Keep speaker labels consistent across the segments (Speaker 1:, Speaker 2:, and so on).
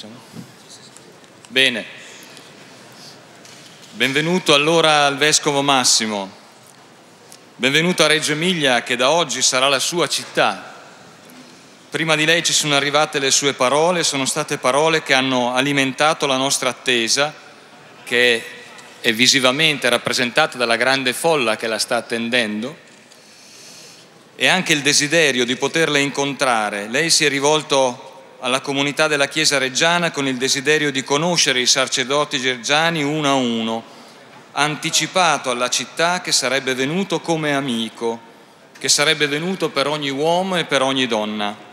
Speaker 1: Possiamo? Bene. Benvenuto allora al Vescovo Massimo. Benvenuto a Reggio Emilia che da oggi sarà la sua città. Prima di lei ci sono arrivate le sue parole, sono state parole che hanno alimentato la nostra attesa, che è visivamente rappresentata dalla grande folla che la sta attendendo, e anche il desiderio di poterla incontrare. Lei si è rivolto alla comunità della Chiesa reggiana con il desiderio di conoscere i sacerdoti reggiani uno a uno anticipato alla città che sarebbe venuto come amico, che sarebbe venuto per ogni uomo e per ogni donna.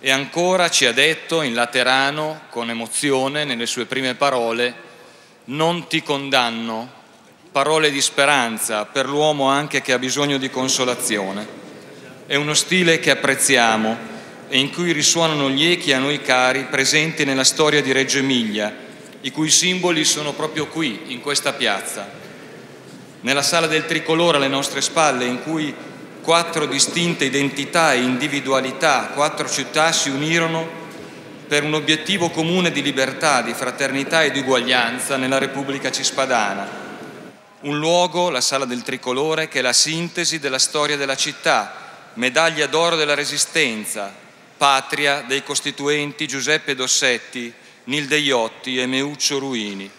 Speaker 1: E ancora ci ha detto in laterano, con emozione, nelle sue prime parole, non ti condanno, parole di speranza per l'uomo anche che ha bisogno di consolazione. È uno stile che apprezziamo e in cui risuonano gli echi a noi cari presenti nella storia di Reggio Emilia, i cui simboli sono proprio qui, in questa piazza. Nella sala del tricolore alle nostre spalle, in cui quattro distinte identità e individualità, quattro città si unirono per un obiettivo comune di libertà, di fraternità e di uguaglianza nella Repubblica Cispadana. Un luogo, la sala del tricolore, che è la sintesi della storia della città, medaglia d'oro della Resistenza, patria dei costituenti Giuseppe Dossetti, Nilde Iotti e Meuccio Ruini.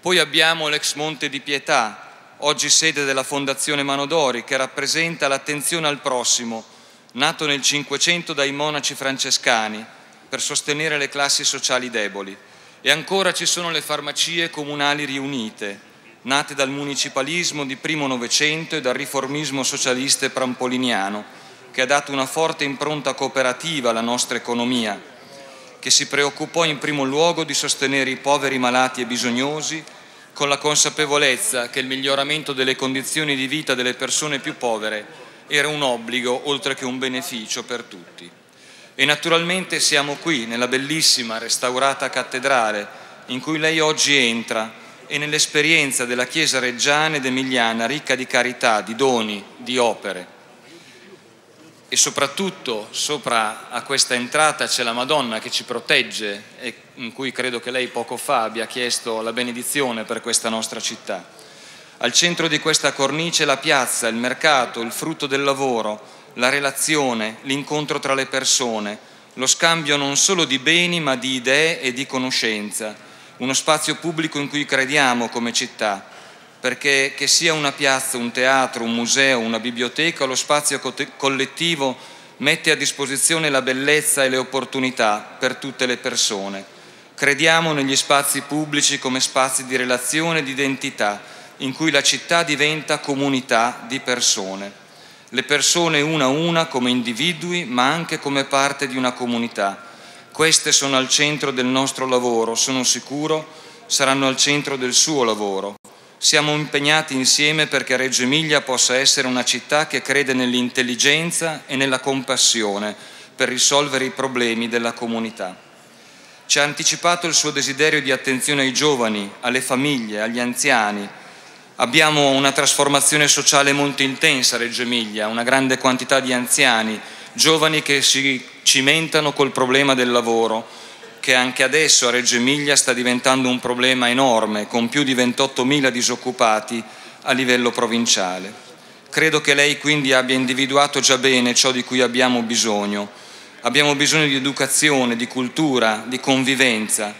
Speaker 1: Poi abbiamo l'ex Monte di Pietà, oggi sede della Fondazione Manodori, che rappresenta l'attenzione al prossimo, nato nel Cinquecento dai monaci francescani per sostenere le classi sociali deboli. E ancora ci sono le farmacie comunali riunite, nate dal municipalismo di primo Novecento e dal riformismo socialista e prampoliniano, che ha dato una forte impronta cooperativa alla nostra economia che si preoccupò in primo luogo di sostenere i poveri malati e bisognosi, con la consapevolezza che il miglioramento delle condizioni di vita delle persone più povere era un obbligo oltre che un beneficio per tutti. E naturalmente siamo qui, nella bellissima restaurata cattedrale, in cui lei oggi entra e nell'esperienza della Chiesa reggiana ed emiliana ricca di carità, di doni, di opere e soprattutto sopra a questa entrata c'è la Madonna che ci protegge e in cui credo che lei poco fa abbia chiesto la benedizione per questa nostra città. Al centro di questa cornice la piazza, il mercato, il frutto del lavoro, la relazione, l'incontro tra le persone, lo scambio non solo di beni ma di idee e di conoscenza, uno spazio pubblico in cui crediamo come città perché che sia una piazza, un teatro, un museo, una biblioteca, lo spazio collettivo mette a disposizione la bellezza e le opportunità per tutte le persone. Crediamo negli spazi pubblici come spazi di relazione e di identità, in cui la città diventa comunità di persone. Le persone una a una come individui, ma anche come parte di una comunità. Queste sono al centro del nostro lavoro, sono sicuro saranno al centro del suo lavoro. Siamo impegnati insieme perché Reggio Emilia possa essere una città che crede nell'intelligenza e nella compassione per risolvere i problemi della comunità. Ci ha anticipato il suo desiderio di attenzione ai giovani, alle famiglie, agli anziani. Abbiamo una trasformazione sociale molto intensa a Reggio Emilia, una grande quantità di anziani, giovani che si cimentano col problema del lavoro, che anche adesso a Reggio Emilia sta diventando un problema enorme, con più di 28.000 disoccupati a livello provinciale. Credo che lei quindi abbia individuato già bene ciò di cui abbiamo bisogno. Abbiamo bisogno di educazione, di cultura, di convivenza.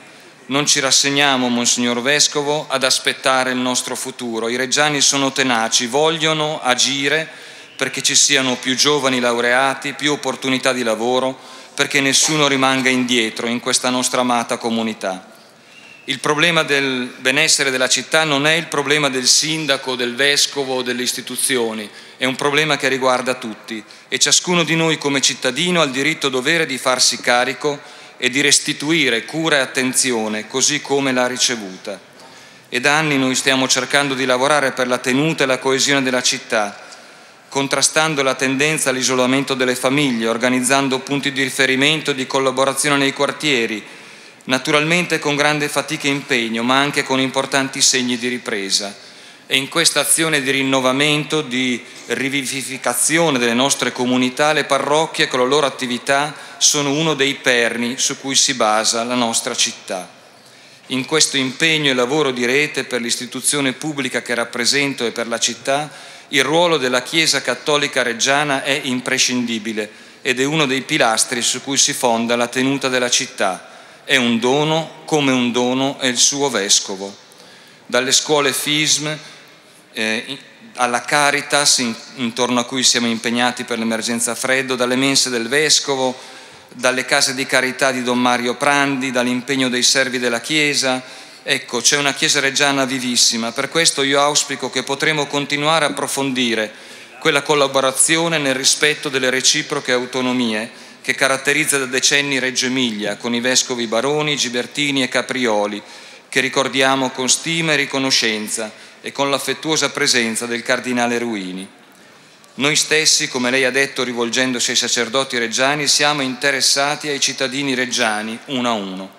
Speaker 1: Non ci rassegniamo, Monsignor Vescovo, ad aspettare il nostro futuro. I reggiani sono tenaci, vogliono agire perché ci siano più giovani laureati, più opportunità di lavoro, perché nessuno rimanga indietro in questa nostra amata comunità. Il problema del benessere della città non è il problema del sindaco, del vescovo o delle istituzioni, è un problema che riguarda tutti e ciascuno di noi come cittadino ha il diritto dovere di farsi carico e di restituire cura e attenzione così come l'ha ricevuta. E da anni noi stiamo cercando di lavorare per la tenuta e la coesione della città contrastando la tendenza all'isolamento delle famiglie, organizzando punti di riferimento e di collaborazione nei quartieri, naturalmente con grande fatica e impegno, ma anche con importanti segni di ripresa. E in questa azione di rinnovamento, di rivivificazione delle nostre comunità, le parrocchie con la loro attività sono uno dei perni su cui si basa la nostra città. In questo impegno e lavoro di rete per l'istituzione pubblica che rappresento e per la città, il ruolo della Chiesa Cattolica Reggiana è imprescindibile ed è uno dei pilastri su cui si fonda la tenuta della città. È un dono, come un dono è il suo vescovo. Dalle scuole FISM eh, alla Caritas, in, intorno a cui siamo impegnati per l'emergenza freddo, dalle mense del Vescovo, dalle case di carità di Don Mario Prandi, dall'impegno dei servi della Chiesa. Ecco, c'è una Chiesa reggiana vivissima, per questo io auspico che potremo continuare a approfondire quella collaborazione nel rispetto delle reciproche autonomie che caratterizza da decenni Reggio Emilia, con i vescovi Baroni, Gibertini e Caprioli, che ricordiamo con stima e riconoscenza e con l'affettuosa presenza del cardinale Ruini. Noi stessi, come lei ha detto rivolgendosi ai sacerdoti reggiani, siamo interessati ai cittadini reggiani uno a uno.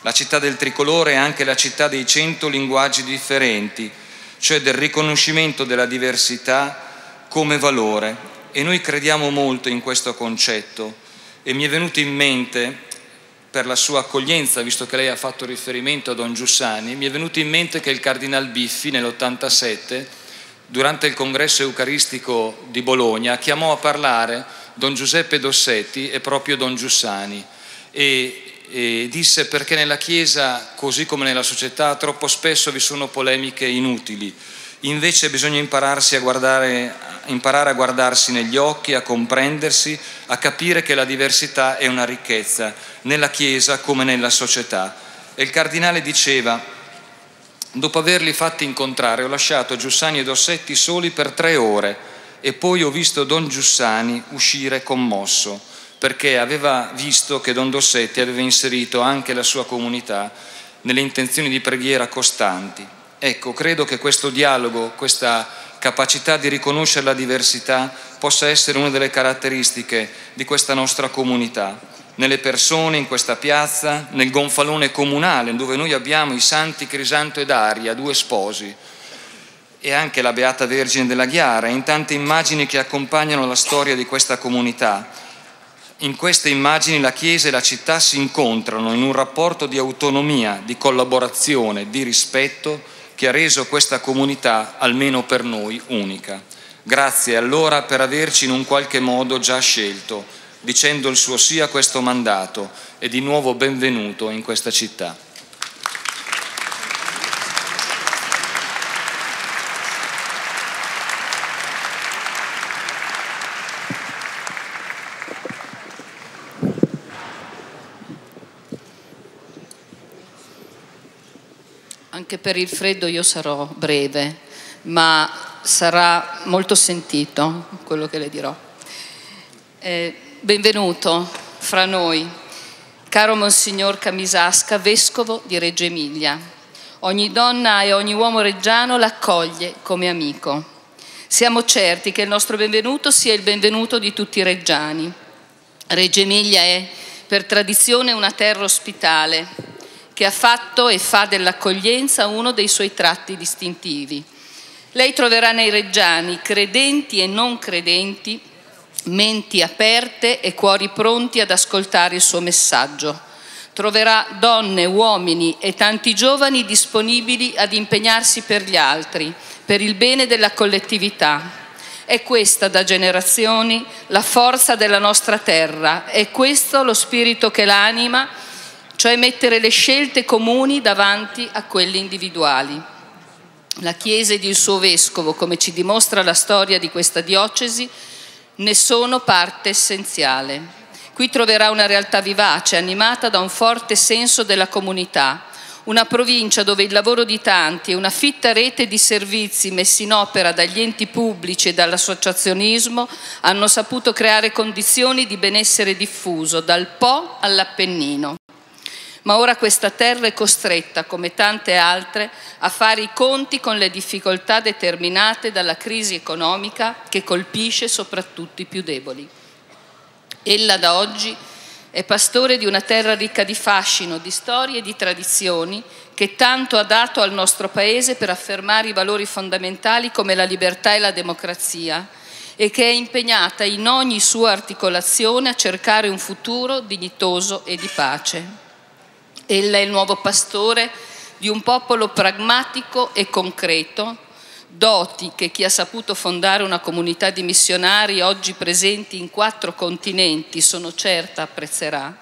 Speaker 1: La città del tricolore è anche la città dei cento linguaggi differenti, cioè del riconoscimento della diversità come valore e noi crediamo molto in questo concetto e mi è venuto in mente per la sua accoglienza, visto che lei ha fatto riferimento a Don Giussani, mi è venuto in mente che il Cardinal Biffi nell'87, durante il congresso eucaristico di Bologna, chiamò a parlare Don Giuseppe Dossetti e proprio Don Giussani e, e disse perché nella Chiesa, così come nella società, troppo spesso vi sono polemiche inutili Invece bisogna impararsi a guardare, imparare a guardarsi negli occhi, a comprendersi, a capire che la diversità è una ricchezza, nella Chiesa come nella società. E il cardinale diceva, dopo averli fatti incontrare ho lasciato Giussani e Dossetti soli per tre ore e poi ho visto Don Giussani uscire commosso perché aveva visto che Don Dossetti aveva inserito anche la sua comunità nelle intenzioni di preghiera costanti. Ecco, credo che questo dialogo, questa capacità di riconoscere la diversità possa essere una delle caratteristiche di questa nostra comunità, nelle persone, in questa piazza, nel gonfalone comunale dove noi abbiamo i santi Crisanto ed Aria, due sposi, e anche la Beata Vergine della Ghiara, in tante immagini che accompagnano la storia di questa comunità. In queste immagini la Chiesa e la città si incontrano in un rapporto di autonomia, di collaborazione, di rispetto, che ha reso questa comunità, almeno per noi, unica. Grazie allora per averci in un qualche modo già scelto, dicendo il suo sì a questo mandato e di nuovo benvenuto in questa città.
Speaker 2: Anche per il freddo io sarò breve, ma sarà molto sentito quello che le dirò. Eh, benvenuto fra noi, caro Monsignor Camisasca, vescovo di Reggio Emilia. Ogni donna e ogni uomo reggiano l'accoglie come amico. Siamo certi che il nostro benvenuto sia il benvenuto di tutti i reggiani. Reggio Emilia è per tradizione una terra ospitale, che ha fatto e fa dell'accoglienza uno dei suoi tratti distintivi. Lei troverà nei reggiani, credenti e non credenti, menti aperte e cuori pronti ad ascoltare il suo messaggio. Troverà donne, uomini e tanti giovani disponibili ad impegnarsi per gli altri, per il bene della collettività. È questa da generazioni la forza della nostra terra, è questo lo spirito che l'anima cioè mettere le scelte comuni davanti a quelle individuali. La Chiesa ed il suo Vescovo, come ci dimostra la storia di questa diocesi, ne sono parte essenziale. Qui troverà una realtà vivace, animata da un forte senso della comunità, una provincia dove il lavoro di tanti e una fitta rete di servizi messi in opera dagli enti pubblici e dall'associazionismo hanno saputo creare condizioni di benessere diffuso dal Po all'Appennino ma ora questa terra è costretta, come tante altre, a fare i conti con le difficoltà determinate dalla crisi economica che colpisce soprattutto i più deboli. Ella da oggi È pastore di una terra ricca di fascino, di storie e di tradizioni che tanto ha dato al nostro Paese per affermare i valori fondamentali come la libertà e la democrazia e che è impegnata in ogni sua articolazione a cercare un futuro dignitoso e di pace. Ella è il nuovo pastore di un popolo pragmatico e concreto, doti che chi ha saputo fondare una comunità di missionari oggi presenti in quattro continenti, sono certa, apprezzerà,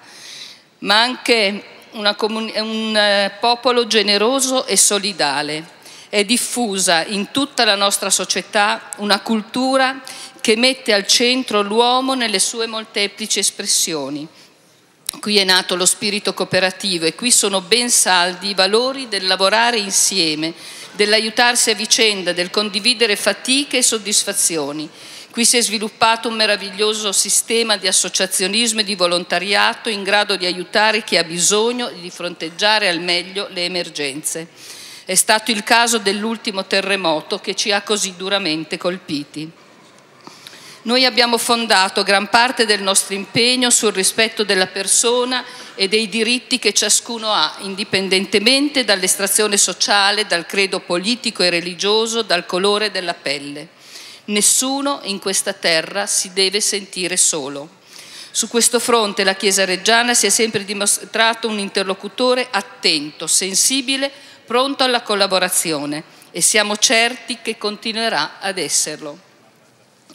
Speaker 2: ma anche un eh, popolo generoso e solidale. È diffusa in tutta la nostra società una cultura che mette al centro l'uomo nelle sue molteplici espressioni. Qui è nato lo spirito cooperativo e qui sono ben saldi i valori del lavorare insieme, dell'aiutarsi a vicenda, del condividere fatiche e soddisfazioni. Qui si è sviluppato un meraviglioso sistema di associazionismo e di volontariato in grado di aiutare chi ha bisogno e di fronteggiare al meglio le emergenze. È stato il caso dell'ultimo terremoto che ci ha così duramente colpiti. Noi abbiamo fondato gran parte del nostro impegno sul rispetto della persona e dei diritti che ciascuno ha, indipendentemente dall'estrazione sociale, dal credo politico e religioso, dal colore della pelle. Nessuno in questa terra si deve sentire solo. Su questo fronte la Chiesa reggiana si è sempre dimostrato un interlocutore attento, sensibile, pronto alla collaborazione e siamo certi che continuerà ad esserlo.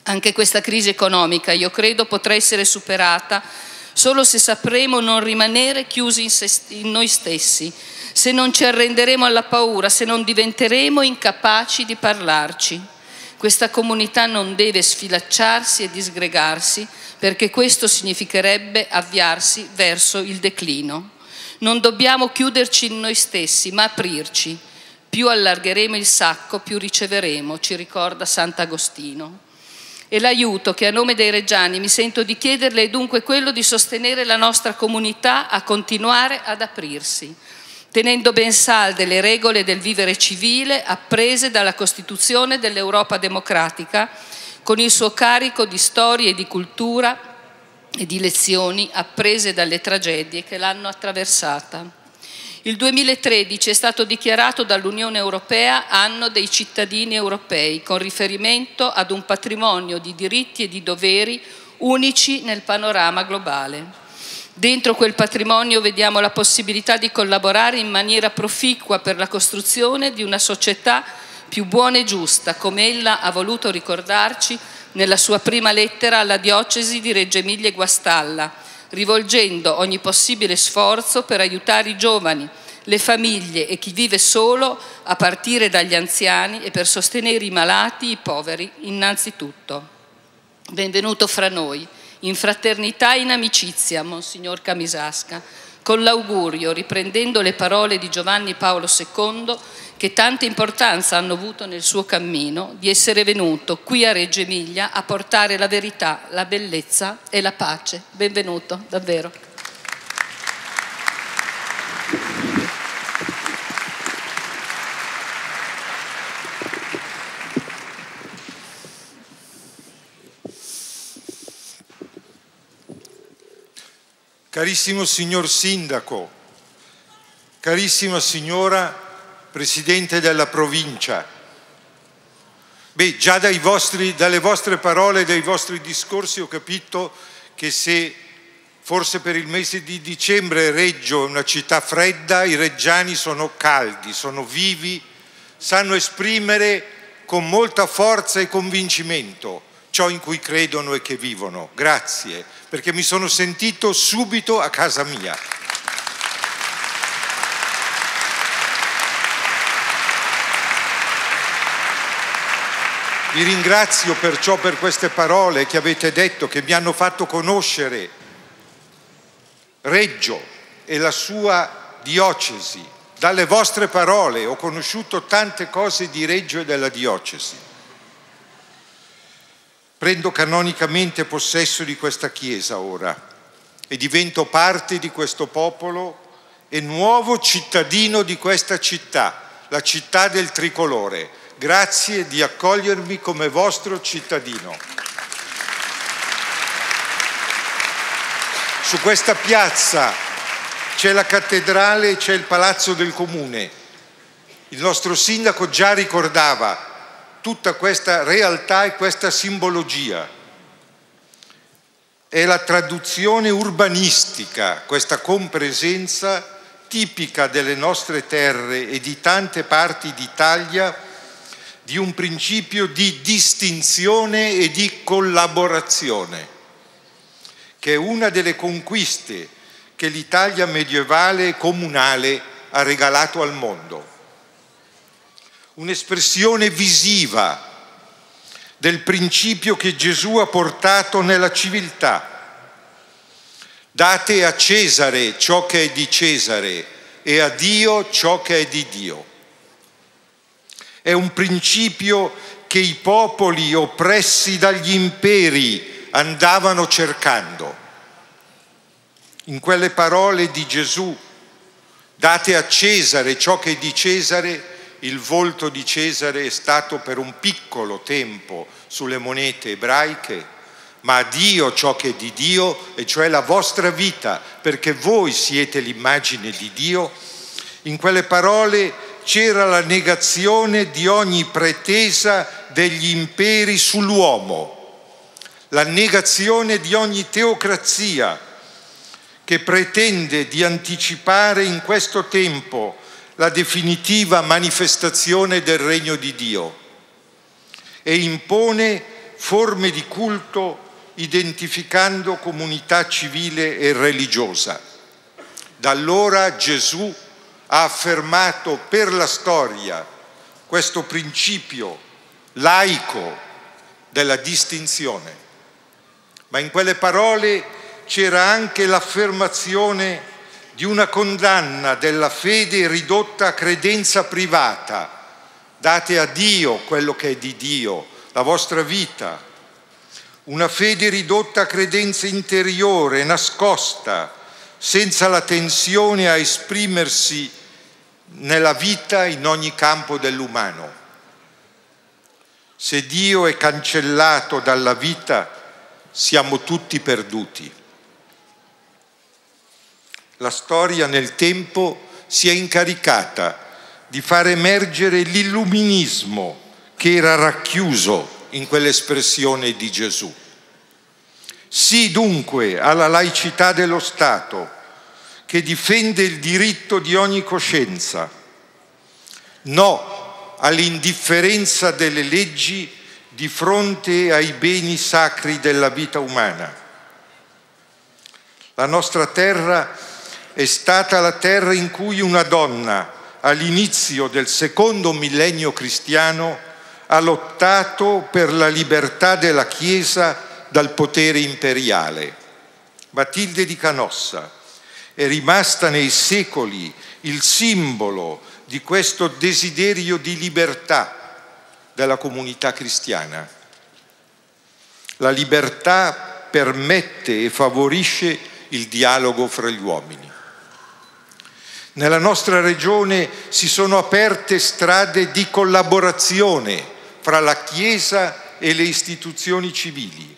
Speaker 2: Anche questa crisi economica, io credo, potrà essere superata solo se sapremo non rimanere chiusi in, se, in noi stessi, se non ci arrenderemo alla paura, se non diventeremo incapaci di parlarci. Questa comunità non deve sfilacciarsi e disgregarsi perché questo significherebbe avviarsi verso il declino. Non dobbiamo chiuderci in noi stessi, ma aprirci. Più allargheremo il sacco, più riceveremo, ci ricorda Sant'Agostino e l'aiuto che a nome dei Reggiani mi sento di chiederle è dunque quello di sostenere la nostra comunità a continuare ad aprirsi, tenendo ben salde le regole del vivere civile apprese dalla Costituzione dell'Europa democratica, con il suo carico di storia e di cultura e di lezioni apprese dalle tragedie che l'hanno attraversata. Il 2013 è stato dichiarato dall'Unione Europea anno dei cittadini europei, con riferimento ad un patrimonio di diritti e di doveri unici nel panorama globale. Dentro quel patrimonio vediamo la possibilità di collaborare in maniera proficua per la costruzione di una società più buona e giusta, come ella ha voluto ricordarci nella sua prima lettera alla diocesi di Reggio Emilia e Guastalla, rivolgendo ogni possibile sforzo per aiutare i giovani, le famiglie e chi vive solo, a partire dagli anziani, e per sostenere i malati, i poveri innanzitutto. Benvenuto fra noi, in fraternità e in amicizia, Monsignor Camisasca, con l'augurio, riprendendo le parole di Giovanni Paolo II, che tanta importanza hanno avuto nel suo cammino, di essere venuto qui a Reggio Emilia a portare la verità, la bellezza e la pace. Benvenuto, davvero.
Speaker 3: Carissimo signor Sindaco, carissima signora Presidente della provincia, beh, già vostri, dalle vostre parole e dai vostri discorsi ho capito che se forse per il mese di dicembre Reggio è una città fredda, i reggiani sono caldi, sono vivi, sanno esprimere con molta forza e convincimento ciò in cui credono e che vivono. Grazie, perché mi sono sentito subito a casa mia. Vi ringrazio perciò per queste parole che avete detto, che mi hanno fatto conoscere Reggio e la sua diocesi. Dalle vostre parole ho conosciuto tante cose di Reggio e della diocesi. Prendo canonicamente possesso di questa Chiesa ora e divento parte di questo popolo e nuovo cittadino di questa città, la città del tricolore. Grazie di accogliermi come vostro cittadino. su questa piazza c'è la cattedrale e c'è il palazzo del comune. Il nostro sindaco già ricordava tutta questa realtà e questa simbologia. È la traduzione urbanistica, questa compresenza tipica delle nostre terre e di tante parti d'Italia di un principio di distinzione e di collaborazione, che è una delle conquiste che l'Italia medievale e comunale ha regalato al mondo. Un'espressione visiva del principio che Gesù ha portato nella civiltà. Date a Cesare ciò che è di Cesare e a Dio ciò che è di Dio. È un principio che i popoli oppressi dagli imperi andavano cercando in quelle parole di Gesù, date a Cesare ciò che è di Cesare, il volto di Cesare è stato per un piccolo tempo sulle monete ebraiche, ma Dio ciò che è di Dio, e cioè la vostra vita, perché voi siete l'immagine di Dio. In quelle parole c'era la negazione di ogni pretesa degli imperi sull'uomo, la negazione di ogni teocrazia, che pretende di anticipare in questo tempo la definitiva manifestazione del regno di Dio e impone forme di culto identificando comunità civile e religiosa. Da allora Gesù ha affermato per la storia questo principio laico della distinzione, ma in quelle parole c'era anche l'affermazione di una condanna della fede ridotta a credenza privata. Date a Dio quello che è di Dio, la vostra vita. Una fede ridotta a credenza interiore, nascosta, senza la tensione a esprimersi nella vita in ogni campo dell'umano. Se Dio è cancellato dalla vita, siamo tutti perduti la storia nel tempo si è incaricata di far emergere l'illuminismo che era racchiuso in quell'espressione di Gesù. Sì dunque alla laicità dello Stato che difende il diritto di ogni coscienza, no all'indifferenza delle leggi di fronte ai beni sacri della vita umana. La nostra terra è stata la terra in cui una donna all'inizio del secondo millennio cristiano ha lottato per la libertà della Chiesa dal potere imperiale. Matilde di Canossa è rimasta nei secoli il simbolo di questo desiderio di libertà della comunità cristiana. La libertà permette e favorisce il dialogo fra gli uomini. Nella nostra regione si sono aperte strade di collaborazione fra la Chiesa e le istituzioni civili.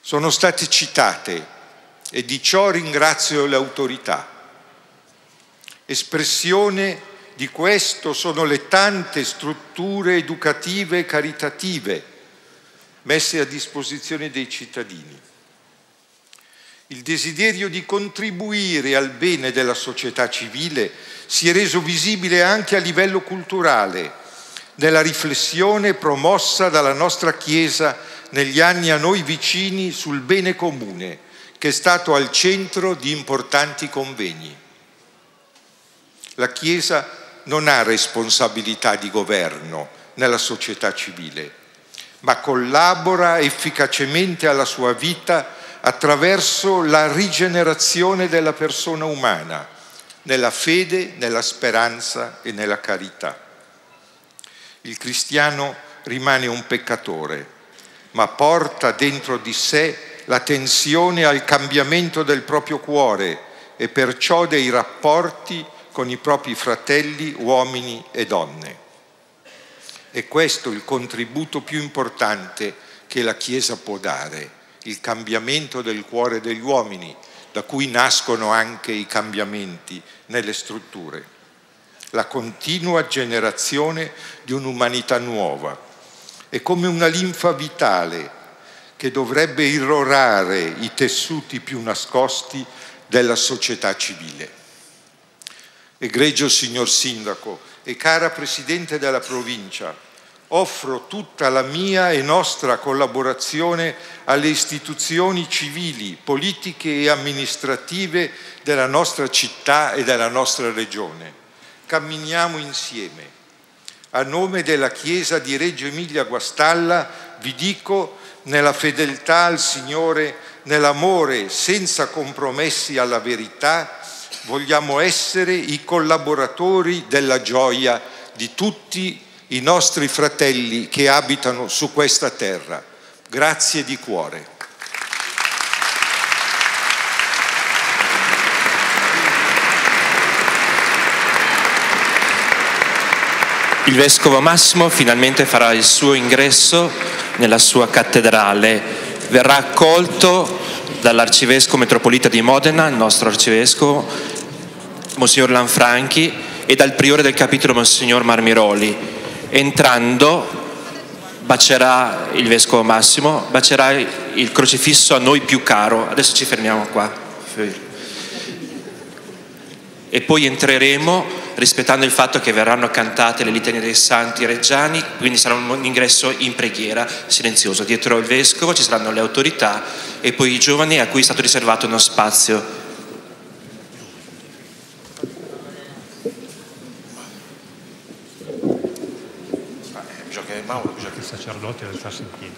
Speaker 3: Sono state citate e di ciò ringrazio le autorità. Espressione di questo sono le tante strutture educative e caritative messe a disposizione dei cittadini il desiderio di contribuire al bene della società civile si è reso visibile anche a livello culturale, nella riflessione promossa dalla nostra Chiesa negli anni a noi vicini sul bene comune, che è stato al centro di importanti convegni. La Chiesa non ha responsabilità di governo nella società civile, ma collabora efficacemente alla sua vita attraverso la rigenerazione della persona umana, nella fede, nella speranza e nella carità. Il cristiano rimane un peccatore, ma porta dentro di sé la tensione al cambiamento del proprio cuore e perciò dei rapporti con i propri fratelli, uomini e donne. È questo il contributo più importante che la Chiesa può dare il cambiamento del cuore degli uomini, da cui nascono anche i cambiamenti nelle strutture, la continua generazione di un'umanità nuova. È come una linfa vitale che dovrebbe irrorare i tessuti più nascosti della società civile. Egregio signor Sindaco e cara Presidente della provincia, offro tutta la mia e nostra collaborazione alle istituzioni civili, politiche e amministrative della nostra città e della nostra regione. Camminiamo insieme. A nome della Chiesa di Reggio Emilia Guastalla vi dico nella fedeltà al Signore, nell'amore senza compromessi alla verità, vogliamo essere i collaboratori della gioia di tutti i nostri fratelli che abitano su questa terra. Grazie di cuore.
Speaker 4: Il Vescovo Massimo finalmente farà il suo ingresso nella sua cattedrale. Verrà accolto dall'Arcivescovo Metropolita di Modena, il nostro Arcivescovo, Monsignor Lanfranchi, e dal Priore del capitolo Monsignor Marmiroli. Entrando bacerà il Vescovo Massimo, bacerà il crocifisso a noi più caro. Adesso ci fermiamo qua. E poi entreremo rispettando il fatto che verranno cantate le litanie dei santi reggiani, quindi sarà un ingresso in preghiera silenzioso. Dietro il vescovo ci saranno le autorità e poi i giovani a cui è stato riservato uno spazio.
Speaker 5: Il sacerdote alzasse in piedi.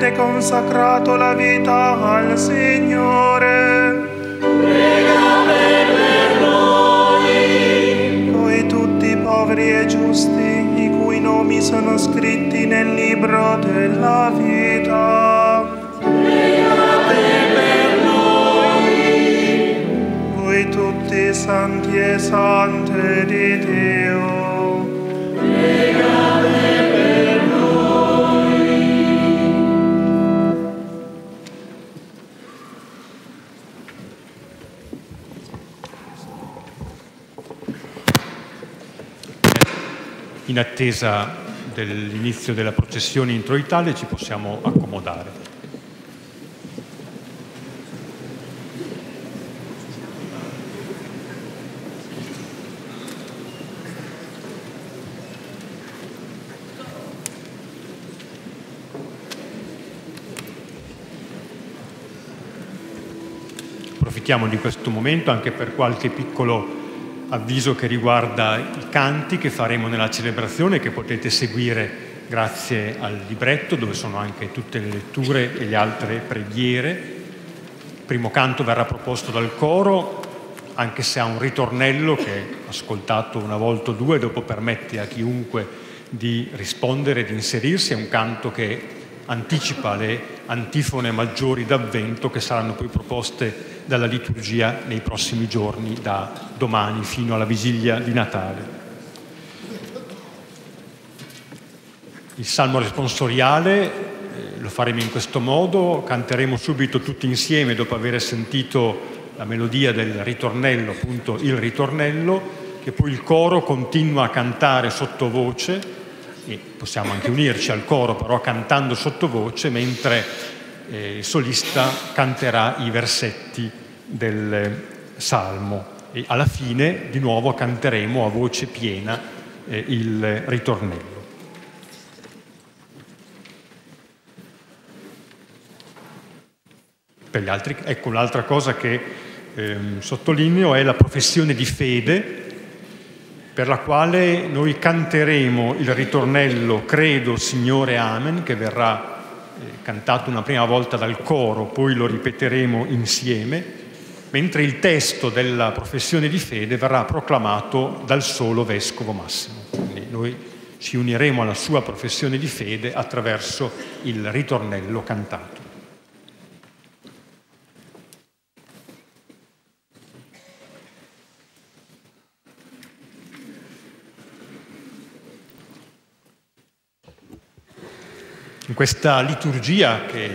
Speaker 6: Avete consacrato la vita al Signore. Prega per noi. Voi tutti poveri e giusti, i cui nomi sono scritti nel libro della vita. Prega per noi. Voi tutti santi e sante di Dio.
Speaker 7: In attesa dell'inizio della processione introitale ci possiamo accomodare. Approfittiamo di questo momento anche per qualche piccolo avviso che riguarda i canti che faremo nella celebrazione che potete seguire grazie al libretto dove sono anche tutte le letture e le altre preghiere. Il primo canto verrà proposto dal coro, anche se ha un ritornello che ascoltato una volta o due dopo permette a chiunque di rispondere, di inserirsi, è un canto che anticipa le antifone maggiori d'avvento che saranno poi proposte dalla liturgia nei prossimi giorni, da domani fino alla vigilia di Natale. Il salmo responsoriale eh, lo faremo in questo modo, canteremo subito tutti insieme dopo aver sentito la melodia del ritornello, appunto il ritornello, che poi il coro continua a cantare sottovoce e possiamo anche unirci al coro però cantando sottovoce mentre eh, il solista canterà i versetti del Salmo e alla fine di nuovo canteremo a voce piena eh, il ritornello. Per gli altri, ecco l'altra cosa che ehm, sottolineo è la professione di fede per la quale noi canteremo il ritornello Credo Signore Amen, che verrà eh, cantato una prima volta dal coro, poi lo ripeteremo insieme, mentre il testo della professione di fede verrà proclamato dal solo Vescovo Massimo. Quindi noi ci uniremo alla sua professione di fede attraverso il ritornello cantato. In questa liturgia che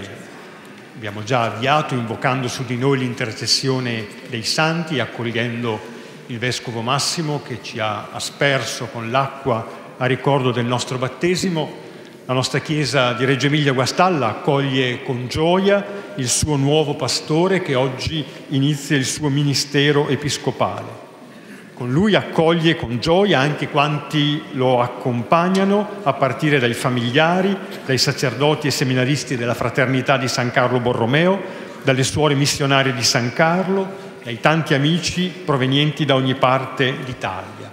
Speaker 7: abbiamo già avviato invocando su di noi l'intercessione dei santi, accogliendo il Vescovo Massimo che ci ha asperso con l'acqua a ricordo del nostro battesimo, la nostra Chiesa di Reggio Emilia Guastalla accoglie con gioia il suo nuovo pastore che oggi inizia il suo ministero episcopale. Con lui accoglie con gioia anche quanti lo accompagnano, a partire dai familiari, dai sacerdoti e seminaristi della Fraternità di San Carlo Borromeo, dalle suore missionarie di San Carlo, dai tanti amici provenienti da ogni parte d'Italia.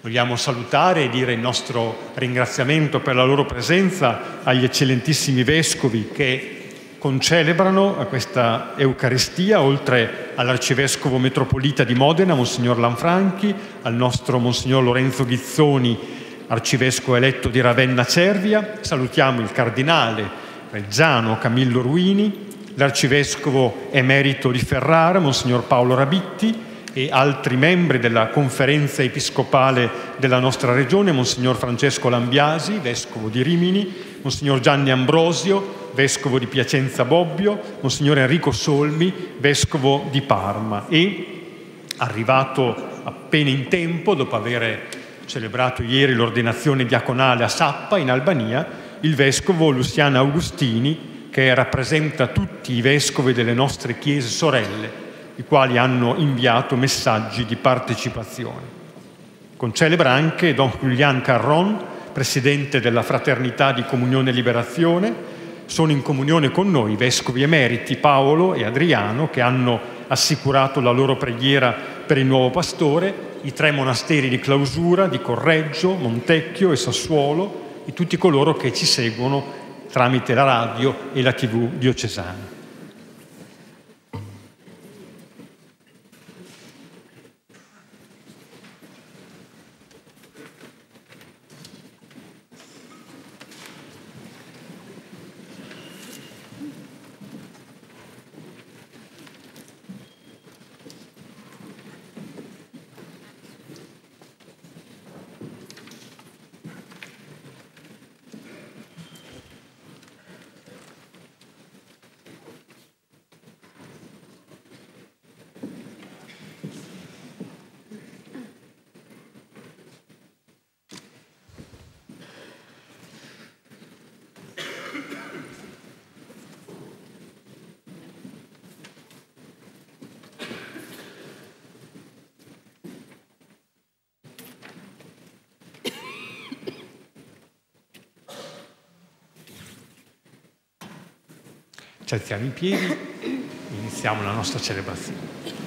Speaker 7: Vogliamo salutare e dire il nostro ringraziamento per la loro presenza agli eccellentissimi vescovi che concelebrano a questa Eucaristia, oltre all'Arcivescovo Metropolita di Modena, Monsignor Lanfranchi, al nostro Monsignor Lorenzo Ghizzoni, Arcivescovo eletto di Ravenna Cervia, salutiamo il Cardinale Reggiano Camillo Ruini, l'Arcivescovo emerito di Ferrara, Monsignor Paolo Rabitti, e altri membri della conferenza episcopale della nostra regione, Monsignor Francesco Lambiasi, vescovo di Rimini, Monsignor Gianni Ambrosio, vescovo di Piacenza Bobbio, Monsignor Enrico Solmi, vescovo di Parma e arrivato appena in tempo, dopo aver celebrato ieri l'ordinazione diaconale a Sappa in Albania, il vescovo Luciano Augustini, che rappresenta tutti i vescovi delle nostre chiese sorelle, i quali hanno inviato messaggi di partecipazione. Concelebra anche Don Julian Carron, presidente della Fraternità di Comunione e Liberazione. Sono in comunione con noi i vescovi emeriti Paolo e Adriano che hanno assicurato la loro preghiera per il nuovo pastore, i tre monasteri di clausura di Correggio, Montecchio e Sassuolo e tutti coloro che ci seguono tramite la radio e la tv diocesana. Ci alziamo in piedi iniziamo la nostra celebrazione.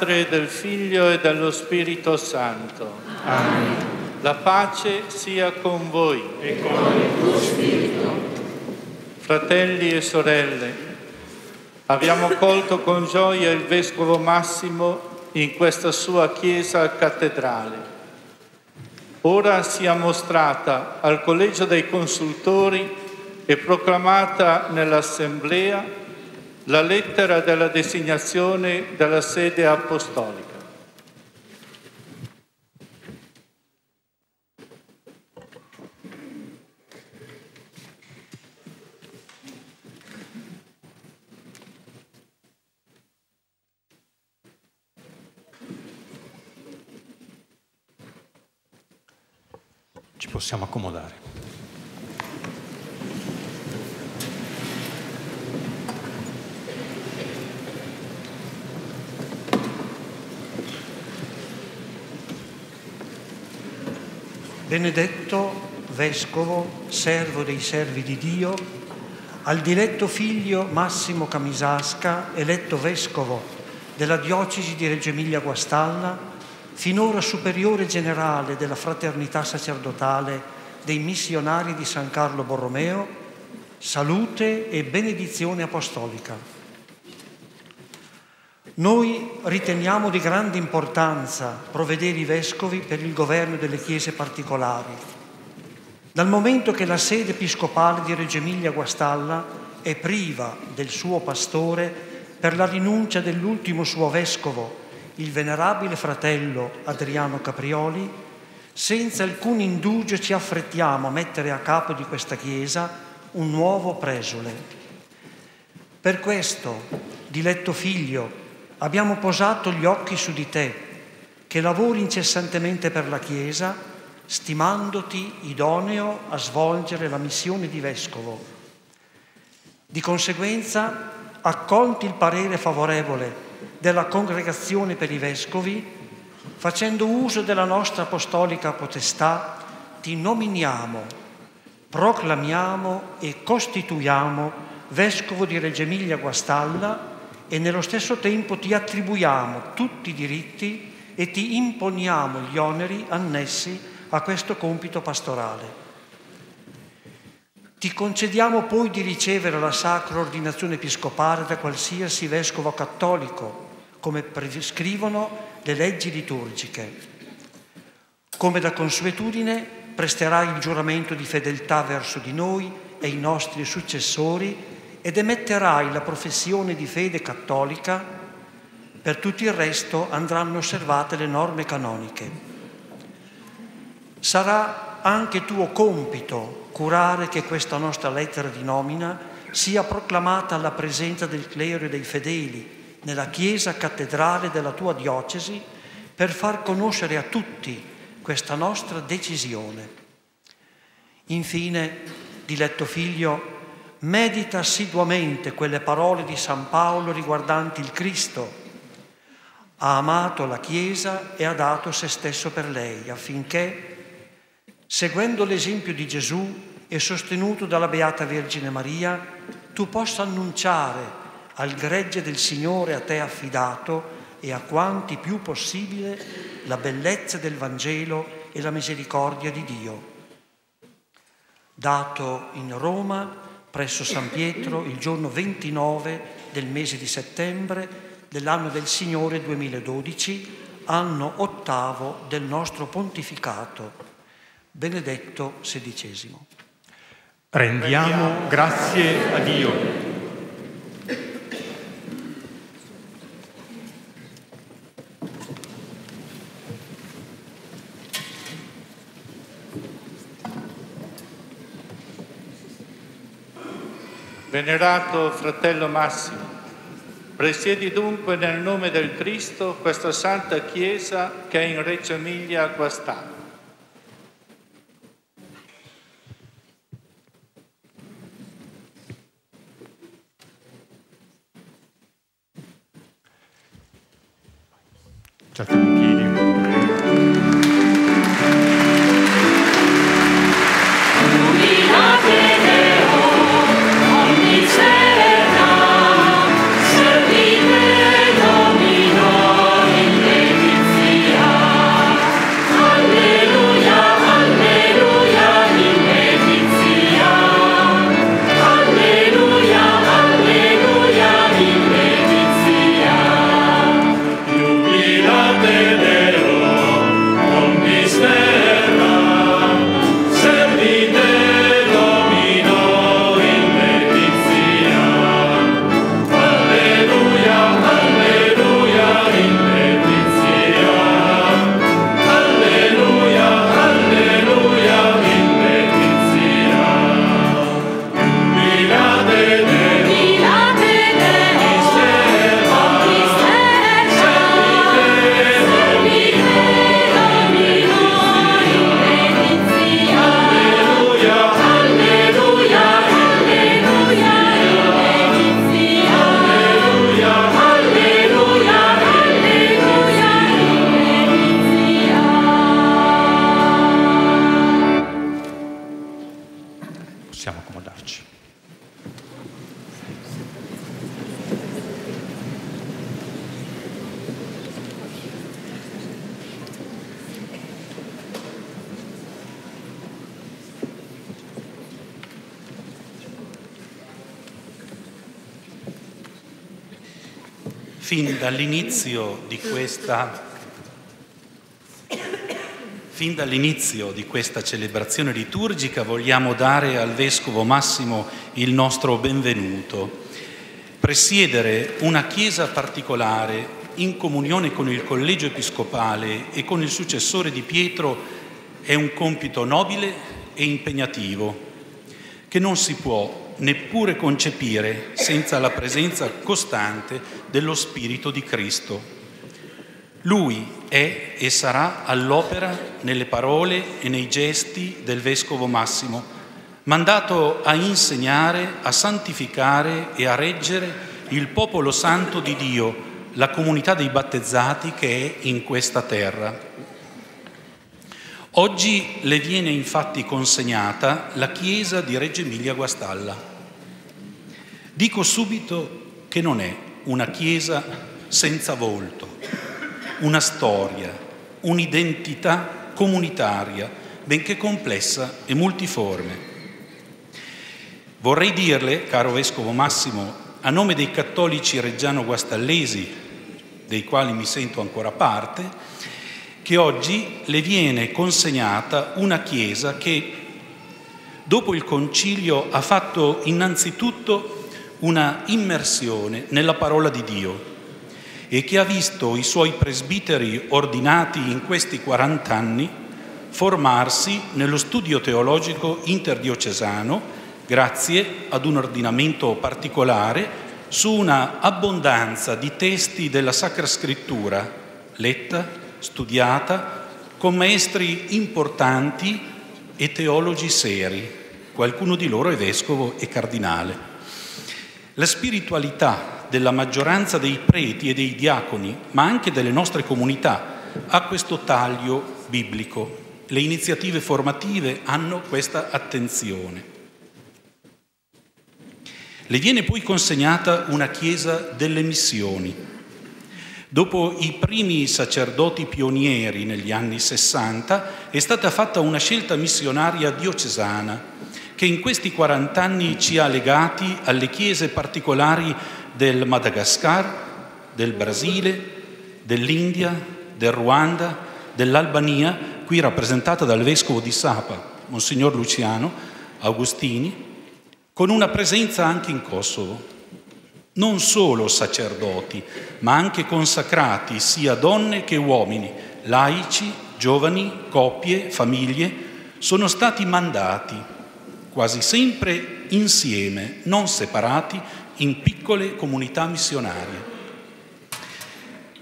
Speaker 8: Padre, del Figlio e dello Spirito Santo.
Speaker 7: Amen.
Speaker 8: La pace sia con voi.
Speaker 7: E con il tuo spirito.
Speaker 8: Fratelli e sorelle, abbiamo colto con gioia il Vescovo Massimo in questa sua chiesa cattedrale. Ora sia mostrata al Collegio dei Consultori e proclamata nell'Assemblea la lettera della designazione della sede apostolica.
Speaker 7: Ci possiamo accomodare.
Speaker 9: Benedetto Vescovo, servo dei servi di Dio, al diletto figlio Massimo Camisasca, eletto Vescovo della diocesi di Reggio Emilia Guastalla, finora superiore generale della fraternità sacerdotale dei missionari di San Carlo Borromeo, salute e benedizione apostolica. Noi riteniamo di grande importanza provvedere i vescovi per il governo delle chiese particolari, dal momento che la sede episcopale di Reggio Emilia Guastalla è priva del suo pastore per la rinuncia dell'ultimo suo vescovo, il venerabile fratello Adriano Caprioli, senza alcun indugio ci affrettiamo a mettere a capo di questa Chiesa un nuovo presule. Per questo, diletto figlio, abbiamo posato gli occhi su di te, che lavori incessantemente per la Chiesa, stimandoti idoneo a svolgere la missione di vescovo. Di conseguenza, accolti il parere favorevole della Congregazione per i Vescovi, facendo uso della nostra apostolica potestà, ti nominiamo, proclamiamo e costituiamo Vescovo di Reggio Emilia Guastalla e nello stesso tempo ti attribuiamo tutti i diritti e ti imponiamo gli oneri annessi a questo compito pastorale. Ti concediamo poi di ricevere la sacra ordinazione episcopale da qualsiasi vescovo cattolico, come prescrivono le leggi liturgiche. Come da consuetudine presterai il giuramento di fedeltà verso di noi e i nostri successori ed emetterai la professione di fede cattolica, per tutto il resto andranno osservate le norme canoniche. Sarà anche tuo compito curare che questa nostra lettera di nomina sia proclamata alla presenza del clero e dei fedeli nella chiesa cattedrale della tua diocesi per far conoscere a tutti questa nostra decisione. Infine, diletto figlio, medita assiduamente quelle parole di San Paolo riguardanti il Cristo. Ha amato la Chiesa e ha dato se stesso per lei affinché, seguendo l'esempio di Gesù e sostenuto dalla Beata Vergine Maria, tu possa annunciare al gregge del Signore a te affidato e a quanti più possibile la bellezza del Vangelo e la misericordia di Dio. Dato in Roma presso San Pietro il giorno 29 del mese di settembre dell'anno del Signore 2012, anno ottavo del nostro pontificato. Benedetto XVI.
Speaker 7: Rendiamo grazie a Dio.
Speaker 8: Venerato fratello Massimo, presiedi dunque nel nome del Cristo questa santa Chiesa che è in Reggio Emilia Guastalla.
Speaker 7: Alziamo in piedi.
Speaker 10: Questa Fin dall'inizio di questa celebrazione liturgica vogliamo dare al Vescovo Massimo il nostro benvenuto. Presiedere una chiesa particolare in comunione con il collegio episcopale e con il successore di Pietro è un compito nobile e impegnativo che non si può neppure concepire senza la presenza costante dello Spirito di Cristo. Lui è e sarà all'opera nelle parole e nei gesti del Vescovo Massimo, mandato a insegnare, a santificare e a reggere il popolo santo di Dio, la comunità dei battezzati che è in questa terra. Oggi le viene infatti consegnata la chiesa di Reggio Emilia Guastalla. Dico subito che non è una chiesa senza volto, una storia, un'identità comunitaria, benché complessa e multiforme. Vorrei dirle, caro Vescovo Massimo, a nome dei cattolici reggiano-guastallesi, dei quali mi sento ancora parte, che oggi le viene consegnata una Chiesa che dopo il concilio ha fatto innanzitutto una immersione nella parola di Dio e che ha visto i suoi presbiteri ordinati in questi 40 anni formarsi nello studio teologico interdiocesano grazie ad un ordinamento particolare su una abbondanza di testi della Sacra Scrittura letta, studiata con maestri importanti e teologi seri, qualcuno di loro è vescovo e cardinale. La spiritualità della maggioranza dei preti e dei diaconi, ma anche delle nostre comunità, ha questo taglio biblico. Le iniziative formative hanno questa attenzione. Le viene poi consegnata una chiesa delle missioni, Dopo i primi sacerdoti pionieri negli anni 60 è stata fatta una scelta missionaria diocesana che in questi 40 anni ci ha legati alle chiese particolari del Madagascar, del Brasile, dell'India, del Ruanda, dell'Albania, qui rappresentata dal vescovo di Sapa, Monsignor Luciano Augustini, con una presenza anche in Kosovo. Non solo sacerdoti, ma anche consacrati sia donne che uomini, laici, giovani, coppie, famiglie, sono stati mandati quasi sempre insieme, non separati, in piccole comunità missionarie.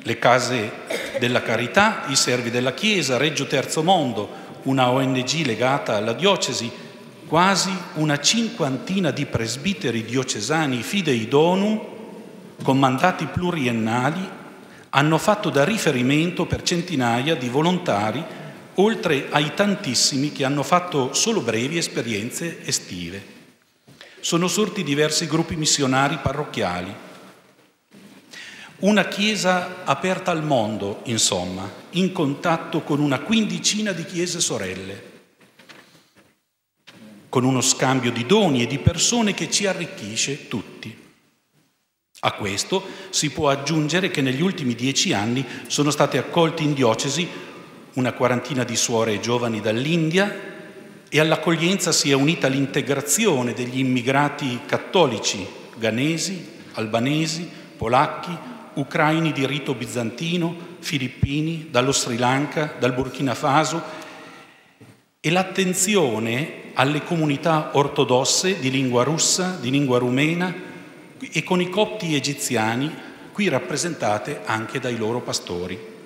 Speaker 10: Le case della carità, i servi della Chiesa, Reggio Terzo Mondo, una ONG legata alla diocesi, quasi una cinquantina di presbiteri diocesani fidei donum con mandati pluriennali hanno fatto da riferimento per centinaia di volontari, oltre ai tantissimi che hanno fatto solo brevi esperienze estive. Sono sorti diversi gruppi missionari parrocchiali. Una chiesa aperta al mondo, insomma, in contatto con una quindicina di chiese sorelle con uno scambio di doni e di persone che ci arricchisce tutti. A questo si può aggiungere che negli ultimi dieci anni sono state accolte in diocesi una quarantina di suore giovani dall'India e all'accoglienza si è unita l'integrazione degli immigrati cattolici, ghanesi, albanesi, polacchi, ucraini di rito bizantino, filippini, dallo Sri Lanka, dal Burkina Faso e l'attenzione alle comunità ortodosse di lingua russa, di lingua rumena e con i copti egiziani, qui rappresentate anche dai loro pastori.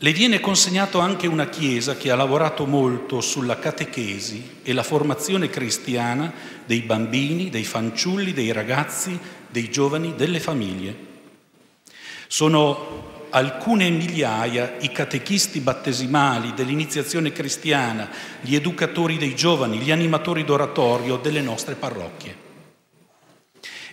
Speaker 10: Le viene consegnato anche una chiesa che ha lavorato molto sulla catechesi e la formazione cristiana dei bambini, dei fanciulli, dei ragazzi, dei giovani, delle famiglie. Sono alcune migliaia i catechisti battesimali dell'iniziazione cristiana, gli educatori dei giovani, gli animatori d'oratorio delle nostre parrocchie.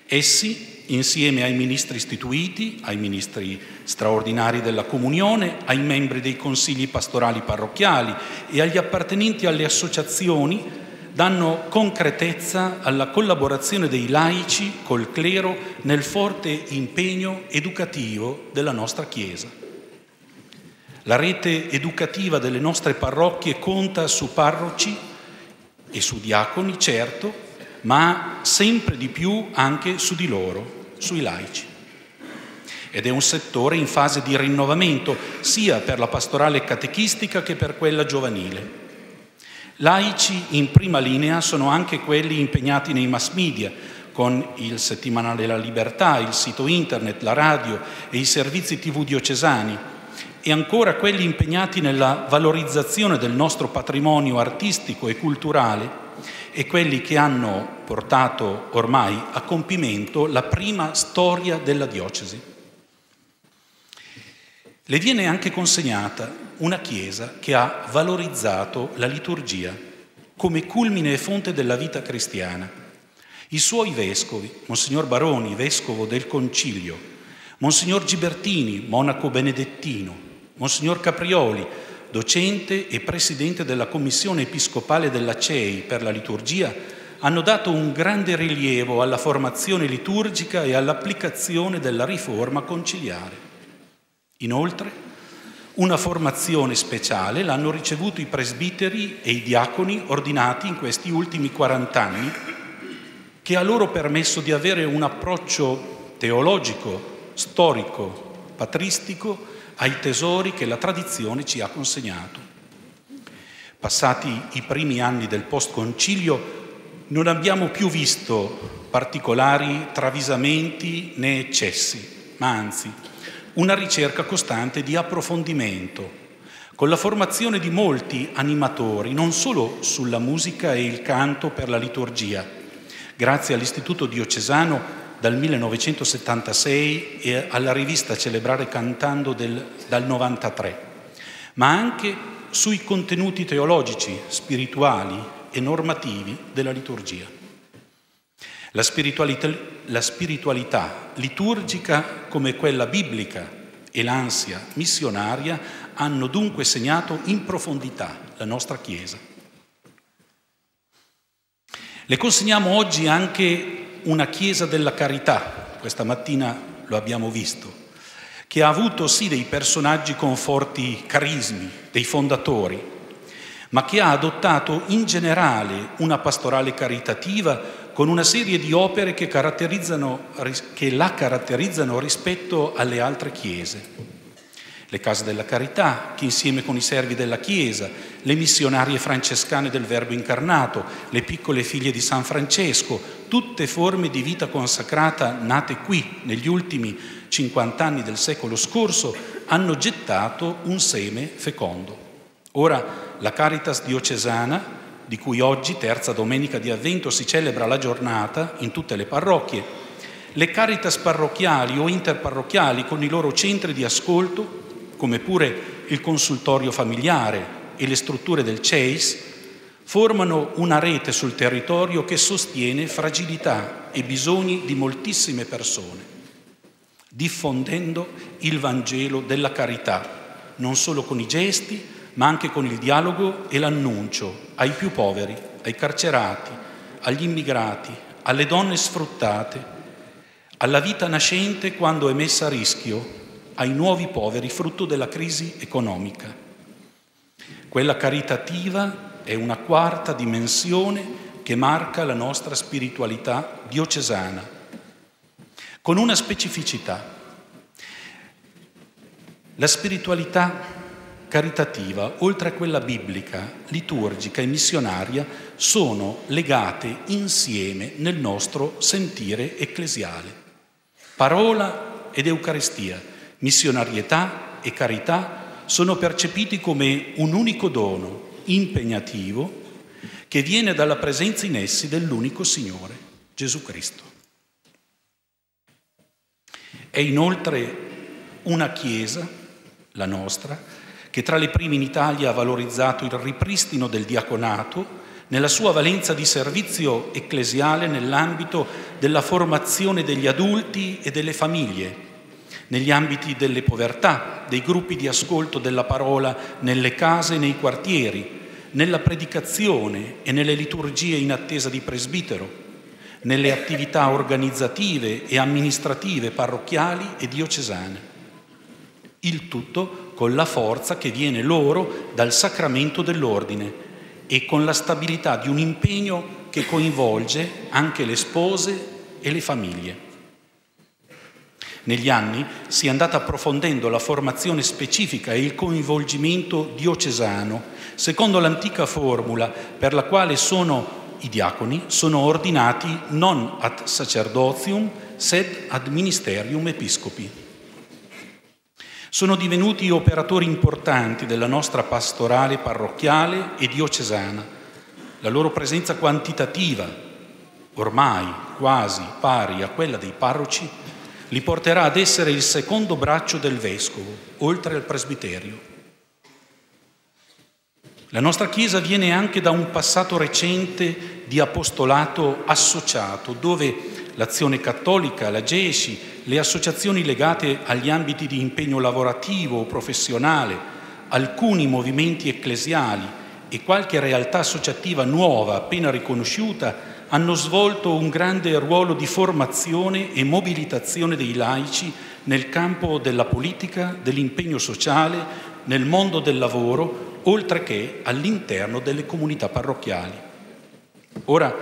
Speaker 10: Essi, insieme ai ministri istituiti, ai ministri straordinari della comunione, ai membri dei consigli pastorali parrocchiali e agli appartenenti alle associazioni, danno concretezza alla collaborazione dei laici col clero nel forte impegno educativo della nostra Chiesa. La rete educativa delle nostre parrocchie conta su parroci e su diaconi, certo, ma sempre di più anche su di loro, sui laici. Ed è un settore in fase di rinnovamento sia per la pastorale catechistica che per quella giovanile. Laici in prima linea sono anche quelli impegnati nei mass media, con il settimanale della libertà, il sito internet, la radio e i servizi tv diocesani, e ancora quelli impegnati nella valorizzazione del nostro patrimonio artistico e culturale e quelli che hanno portato ormai a compimento la prima storia della diocesi. Le viene anche consegnata una Chiesa che ha valorizzato la liturgia come culmine e fonte della vita cristiana. I suoi vescovi, Monsignor Baroni, vescovo del Concilio, Monsignor Gibertini, monaco benedettino, Monsignor Caprioli, docente e presidente della Commissione Episcopale della CEI per la liturgia, hanno dato un grande rilievo alla formazione liturgica e all'applicazione della riforma conciliare. Inoltre, una formazione speciale l'hanno ricevuto i presbiteri e i diaconi ordinati in questi ultimi 40 anni, che ha loro permesso di avere un approccio teologico, storico, patristico ai tesori che la tradizione ci ha consegnato. Passati i primi anni del post-concilio, non abbiamo più visto particolari travisamenti né eccessi, ma anzi una ricerca costante di approfondimento, con la formazione di molti animatori, non solo sulla musica e il canto per la liturgia, grazie all'Istituto Diocesano dal 1976 e alla rivista Celebrare Cantando del, dal 93, ma anche sui contenuti teologici, spirituali e normativi della liturgia. La spiritualità, la spiritualità liturgica come quella biblica e l'ansia missionaria hanno dunque segnato in profondità la nostra Chiesa. Le consegniamo oggi anche una Chiesa della carità, questa mattina lo abbiamo visto, che ha avuto sì dei personaggi con forti carismi, dei fondatori, ma che ha adottato in generale una pastorale caritativa con una serie di opere che, che, la caratterizzano rispetto alle altre chiese. Le case della carità, che insieme con i servi della Chiesa, le missionarie francescane del Verbo incarnato, le piccole figlie di San Francesco, tutte forme di vita consacrata nate qui negli ultimi 50 anni del secolo scorso, hanno gettato un seme fecondo. Ora la Caritas diocesana di cui oggi, terza domenica di Avvento, si celebra la giornata in tutte le parrocchie, le caritas parrocchiali o interparrocchiali con i loro centri di ascolto, come pure il consultorio familiare e le strutture del CEIS, formano una rete sul territorio che sostiene fragilità e bisogni di moltissime persone, diffondendo il Vangelo della carità, non solo con i gesti, ma anche con il dialogo e l'annuncio ai più poveri, ai carcerati, agli immigrati, alle donne sfruttate, alla vita nascente quando è messa a rischio, ai nuovi poveri frutto della crisi economica. Quella caritativa è una quarta dimensione che marca la nostra spiritualità diocesana, con una specificità. La spiritualità caritativa, oltre a quella biblica, liturgica e missionaria, sono legate insieme nel nostro sentire ecclesiale. Parola ed Eucaristia, missionarietà e carità sono percepiti come un unico dono impegnativo che viene dalla presenza in essi dell'unico Signore, Gesù Cristo. È inoltre una Chiesa, la nostra, che tra le prime in Italia ha valorizzato il ripristino del diaconato nella sua valenza di servizio ecclesiale nell'ambito della formazione degli adulti e delle famiglie, negli ambiti delle povertà, dei gruppi di ascolto della parola nelle case e nei quartieri, nella predicazione e nelle liturgie in attesa di presbitero, nelle attività organizzative e amministrative parrocchiali e diocesane. Il tutto con la forza che viene loro dal sacramento dell'ordine e con la stabilità di un impegno che coinvolge anche le spose e le famiglie. Negli anni si è andata approfondendo la formazione specifica e il coinvolgimento diocesano, secondo l'antica formula per la quale sono i diaconi sono ordinati non ad sacerdotium, sed ad ministerium episcopi. Sono divenuti operatori importanti della nostra pastorale parrocchiale e diocesana. La loro presenza quantitativa, ormai quasi pari a quella dei parroci, li porterà ad essere il secondo braccio del vescovo, oltre al presbiterio. La nostra Chiesa viene anche da un passato recente di apostolato associato, dove l'azione cattolica, la GESI, le associazioni legate agli ambiti di impegno lavorativo o professionale, alcuni movimenti ecclesiali e qualche realtà associativa nuova appena riconosciuta hanno svolto un grande ruolo di formazione e mobilitazione dei laici nel campo della politica, dell'impegno sociale, nel mondo del lavoro, oltre che all'interno delle comunità parrocchiali. Ora,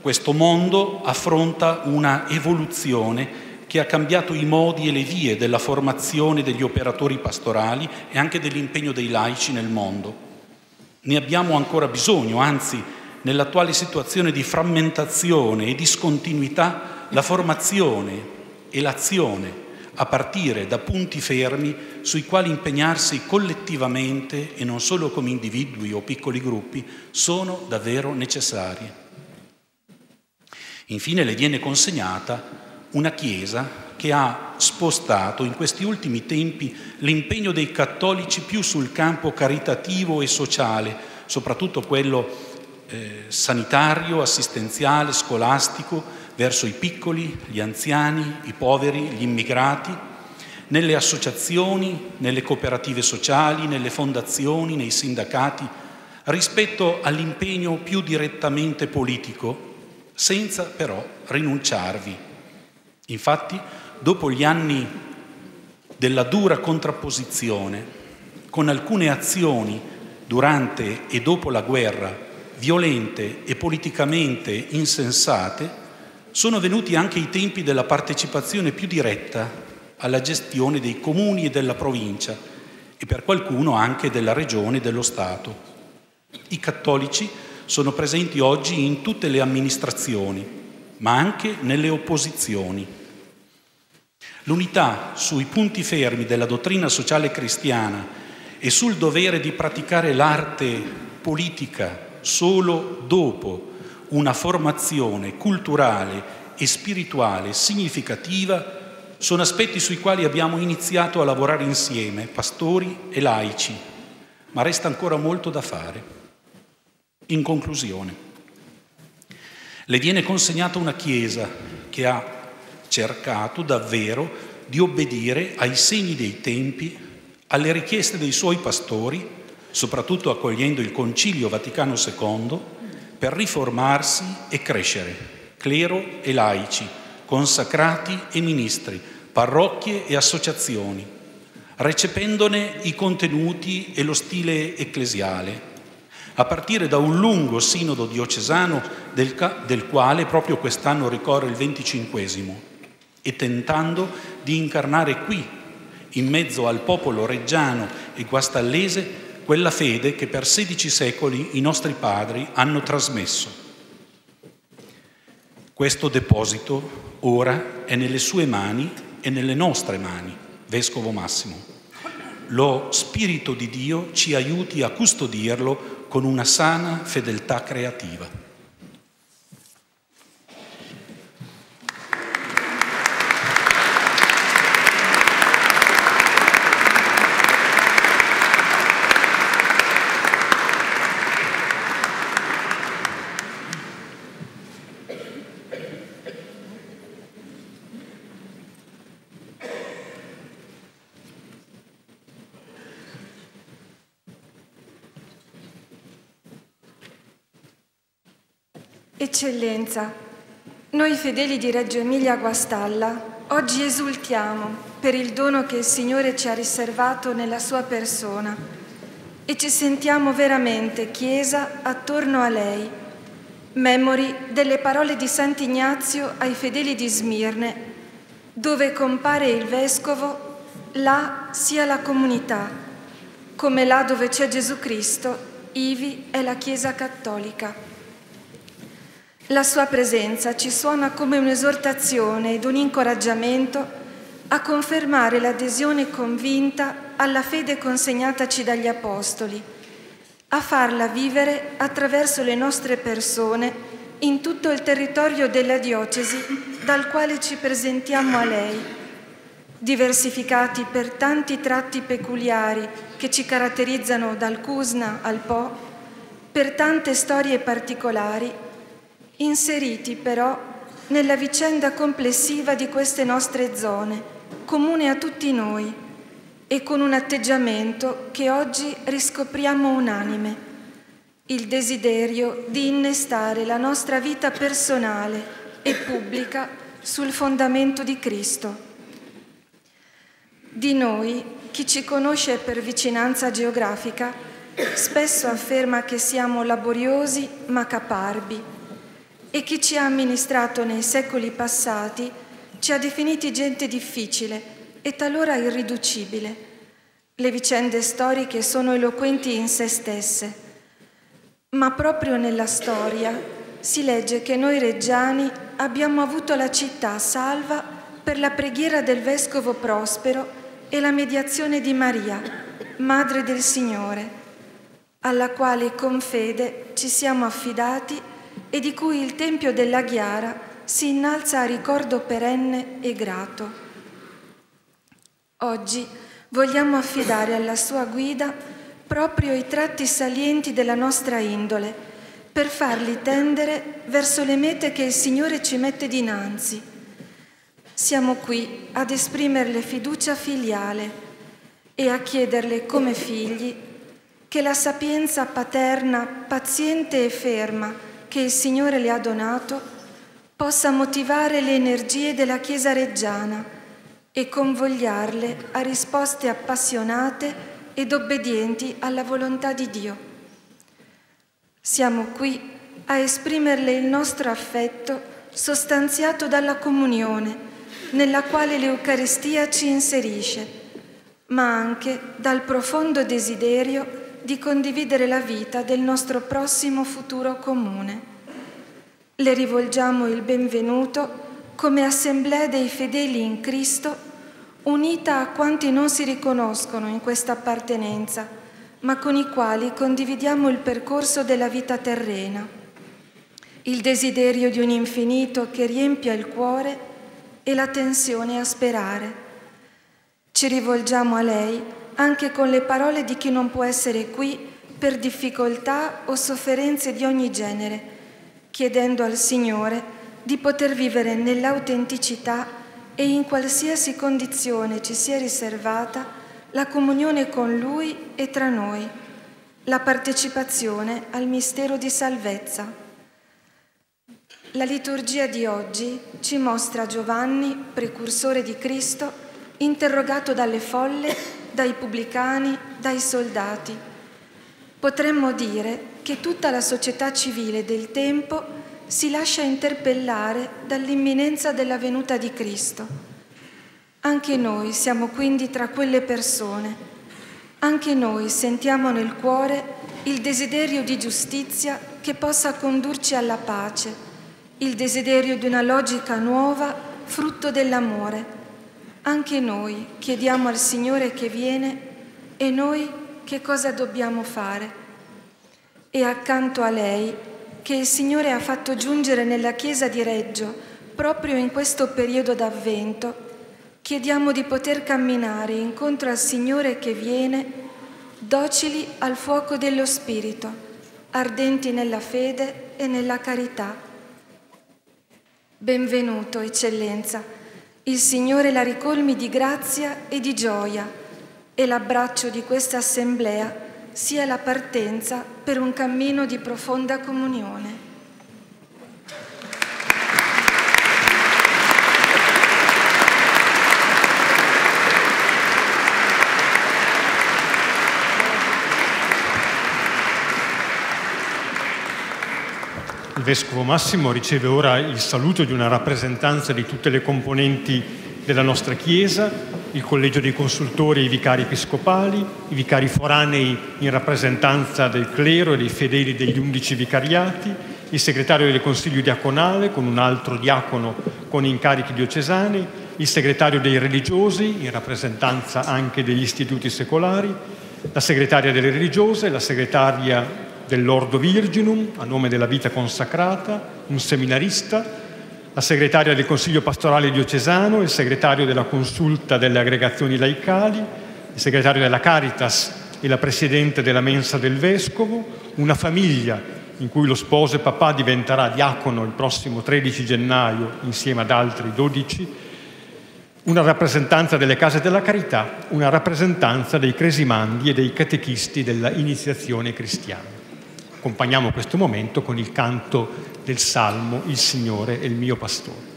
Speaker 10: questo mondo affronta una evoluzione che ha cambiato i modi e le vie della formazione degli operatori pastorali e anche dell'impegno dei laici nel mondo. Ne abbiamo ancora bisogno, anzi nell'attuale situazione di frammentazione e discontinuità, la formazione e l'azione a partire da punti fermi sui quali impegnarsi collettivamente e non solo come individui o piccoli gruppi sono davvero necessarie. Infine le viene consegnata una Chiesa che ha spostato in questi ultimi tempi l'impegno dei cattolici più sul campo caritativo e sociale, soprattutto quello eh, sanitario, assistenziale, scolastico, verso i piccoli, gli anziani, i poveri, gli immigrati, nelle associazioni, nelle cooperative sociali, nelle fondazioni, nei sindacati, rispetto all'impegno più direttamente politico, senza però rinunciarvi. Infatti, dopo gli anni della dura contrapposizione, con alcune azioni durante e dopo la guerra violente e politicamente insensate, sono venuti anche i tempi della partecipazione più diretta alla gestione dei comuni e della provincia e per qualcuno anche della regione e dello Stato. I cattolici sono presenti oggi in tutte le amministrazioni, ma anche nelle opposizioni. L'unità sui punti fermi della dottrina sociale cristiana e sul dovere di praticare l'arte politica solo dopo una formazione culturale e spirituale significativa sono aspetti sui quali abbiamo iniziato a lavorare insieme, pastori e laici, ma resta ancora molto da fare. In conclusione, le viene consegnata una Chiesa che ha cercato davvero di obbedire ai segni dei tempi, alle richieste dei suoi pastori soprattutto accogliendo il Concilio Vaticano II, per riformarsi e crescere, clero e laici, consacrati e ministri, parrocchie e associazioni, recependone i contenuti e lo stile ecclesiale, a partire da un lungo sinodo diocesano del, del quale proprio quest'anno ricorre il venticinquesimo, e tentando di incarnare qui, in mezzo al popolo reggiano e guastallese, quella fede che per 16 secoli i nostri padri hanno trasmesso. Questo deposito ora è nelle sue mani e nelle nostre mani, Vescovo Massimo. Lo Spirito di Dio ci aiuti a custodirlo con una sana fedeltà creativa.
Speaker 11: Eccellenza, noi fedeli di Reggio Emilia Guastalla oggi esultiamo per il dono che il Signore ci ha riservato nella sua persona e ci sentiamo veramente Chiesa attorno a lei, memori delle parole di Sant'Ignazio ai fedeli di Smirne, dove compare il Vescovo, là sia la comunità, come là dove c'è Gesù Cristo, ivi è la Chiesa Cattolica. La sua presenza ci suona come un'esortazione ed un incoraggiamento a confermare l'adesione convinta alla fede consegnataci dagli Apostoli, a farla vivere attraverso le nostre persone in tutto il territorio della diocesi dal quale ci presentiamo a lei, diversificati per tanti tratti peculiari che ci caratterizzano dal Cusna al Po, per tante storie particolari inseriti però nella vicenda complessiva di queste nostre zone, comune a tutti noi e con un atteggiamento che oggi riscopriamo unanime, il desiderio di innestare la nostra vita personale e pubblica sul fondamento di Cristo. Di noi, chi ci conosce per vicinanza geografica, spesso afferma che siamo laboriosi ma caparbi e chi ci ha amministrato nei secoli passati ci ha definiti gente difficile e talora irriducibile. Le vicende storiche sono eloquenti in se stesse, ma proprio nella storia si legge che noi reggiani abbiamo avuto la città salva per la preghiera del vescovo Prospero e la mediazione di Maria, Madre del Signore, alla quale con fede ci siamo affidati e di cui il Tempio della Ghiara si innalza a ricordo perenne e grato. Oggi vogliamo affidare alla sua guida proprio i tratti salienti della nostra indole, per farli tendere verso le mete che il Signore ci mette dinanzi. Siamo qui ad esprimerle fiducia filiale e a chiederle come figli che la sapienza paterna, paziente e ferma, che il Signore le ha donato possa motivare le energie della Chiesa reggiana e convogliarle a risposte appassionate ed obbedienti alla volontà di Dio. Siamo qui a esprimerle il nostro affetto sostanziato dalla comunione, nella quale l'Eucaristia ci inserisce, ma anche dal profondo desiderio di condividere la vita del nostro prossimo futuro comune. Le rivolgiamo il benvenuto come assemblea dei fedeli in Cristo, unita a quanti non si riconoscono in questa appartenenza, ma con i quali condividiamo il percorso della vita terrena, il desiderio di un infinito che riempia il cuore e la tensione a sperare. Ci rivolgiamo a lei anche con le parole di chi non può essere qui per difficoltà o sofferenze di ogni genere, chiedendo al Signore di poter vivere nell'autenticità e in qualsiasi condizione ci sia riservata la comunione con Lui e tra noi, la partecipazione al mistero di salvezza. La liturgia di oggi ci mostra Giovanni, precursore di Cristo, interrogato dalle folle dai pubblicani, dai soldati. Potremmo dire che tutta la società civile del tempo si lascia interpellare dall'imminenza della venuta di Cristo. Anche noi siamo quindi tra quelle persone. Anche noi sentiamo nel cuore il desiderio di giustizia che possa condurci alla pace, il desiderio di una logica nuova, frutto dell'amore anche noi chiediamo al Signore che viene e noi che cosa dobbiamo fare. E accanto a lei, che il Signore ha fatto giungere nella Chiesa di Reggio proprio in questo periodo d'avvento, chiediamo di poter camminare incontro al Signore che viene, docili al fuoco dello Spirito, ardenti nella fede e nella carità. Benvenuto, Eccellenza il Signore la ricolmi di grazia e di gioia e l'abbraccio di questa assemblea sia la partenza per un cammino di profonda comunione.
Speaker 7: Il Vescovo Massimo riceve ora il saluto di una rappresentanza di tutte le componenti della nostra Chiesa, il Collegio dei Consultori e i Vicari Episcopali, i Vicari Foranei in rappresentanza del clero e dei fedeli degli undici vicariati, il Segretario del Consiglio Diaconale con un altro diacono con incarichi diocesani, il Segretario dei Religiosi in rappresentanza anche degli istituti secolari, la Segretaria delle Religiose, la Segretaria dell'Ordo Virginum a nome della vita consacrata, un seminarista, la segretaria del Consiglio pastorale diocesano, il segretario della consulta delle aggregazioni laicali, il segretario della Caritas e la presidente della mensa del vescovo, una famiglia in cui lo sposo e papà diventerà diacono il prossimo 13 gennaio insieme ad altri 12, una rappresentanza delle case della carità, una rappresentanza dei cresimandi e dei catechisti della iniziazione cristiana. Accompagniamo questo momento con il canto del Salmo Il Signore è il mio pastore.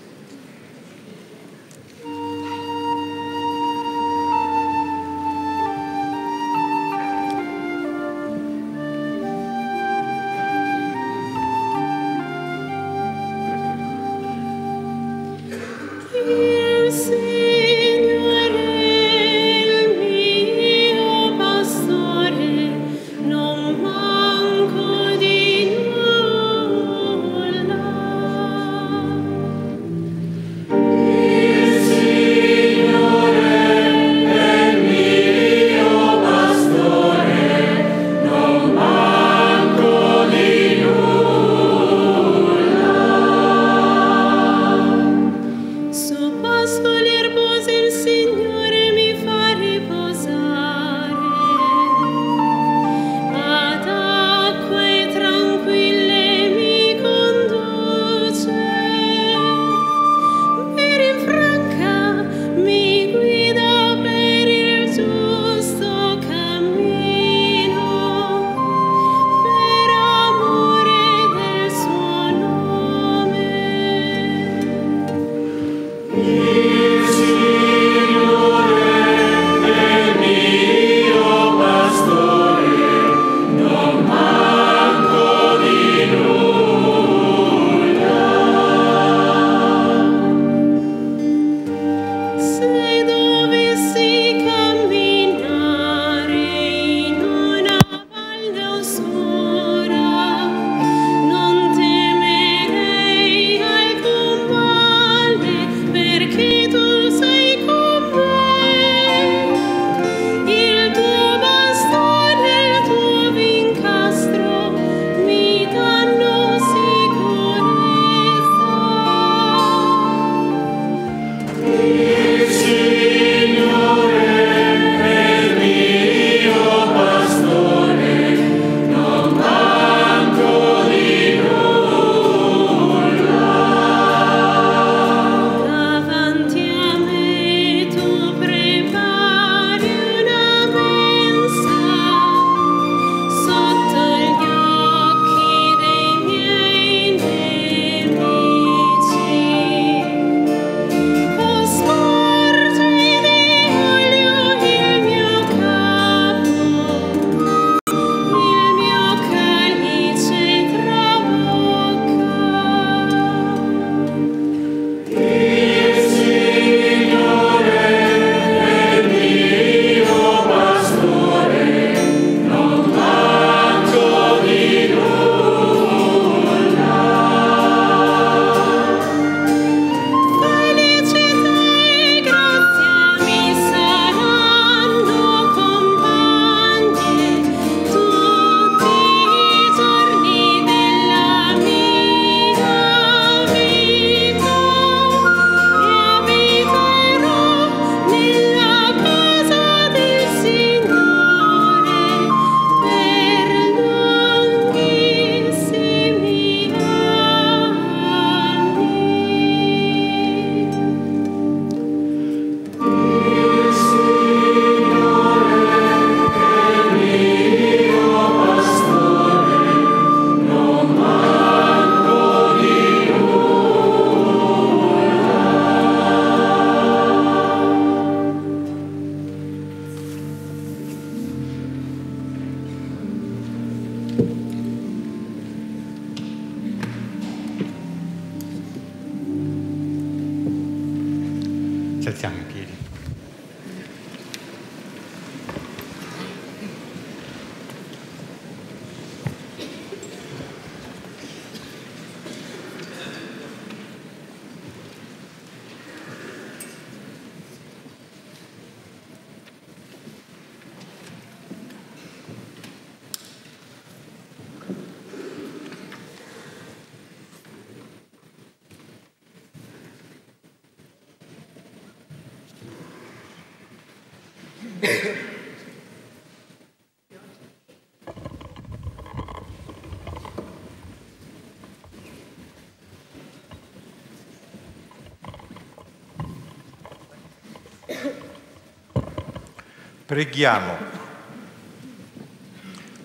Speaker 3: Preghiamo.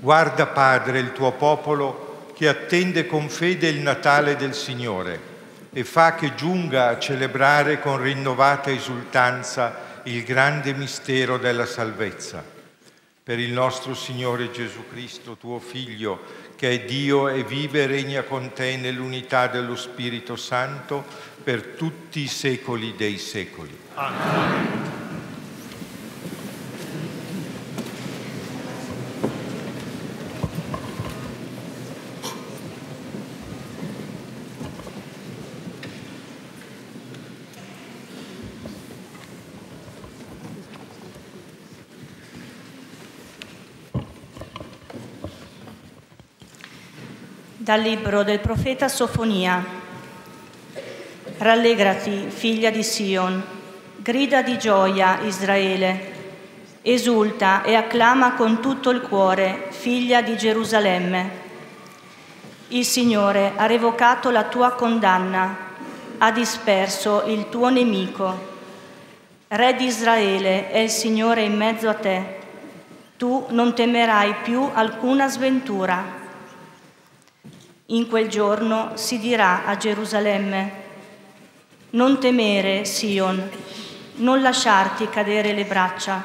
Speaker 3: Guarda, Padre, il tuo popolo che attende con fede il Natale del Signore e fa che giunga a celebrare con rinnovata esultanza il grande mistero della salvezza. Per il nostro Signore Gesù Cristo, tuo Figlio, che è Dio e vive e regna con te nell'unità dello Spirito Santo per tutti i secoli dei secoli. Amen.
Speaker 12: Dal libro del profeta Sofonia. Rallegrati, figlia di Sion, grida di gioia, Israele. Esulta e acclama con tutto il cuore, figlia di Gerusalemme. Il Signore ha revocato la tua condanna, ha disperso il tuo nemico. Re di Israele è il Signore in mezzo a te. Tu non temerai più alcuna sventura in quel giorno si dirà a Gerusalemme, non temere, Sion, non lasciarti cadere le braccia.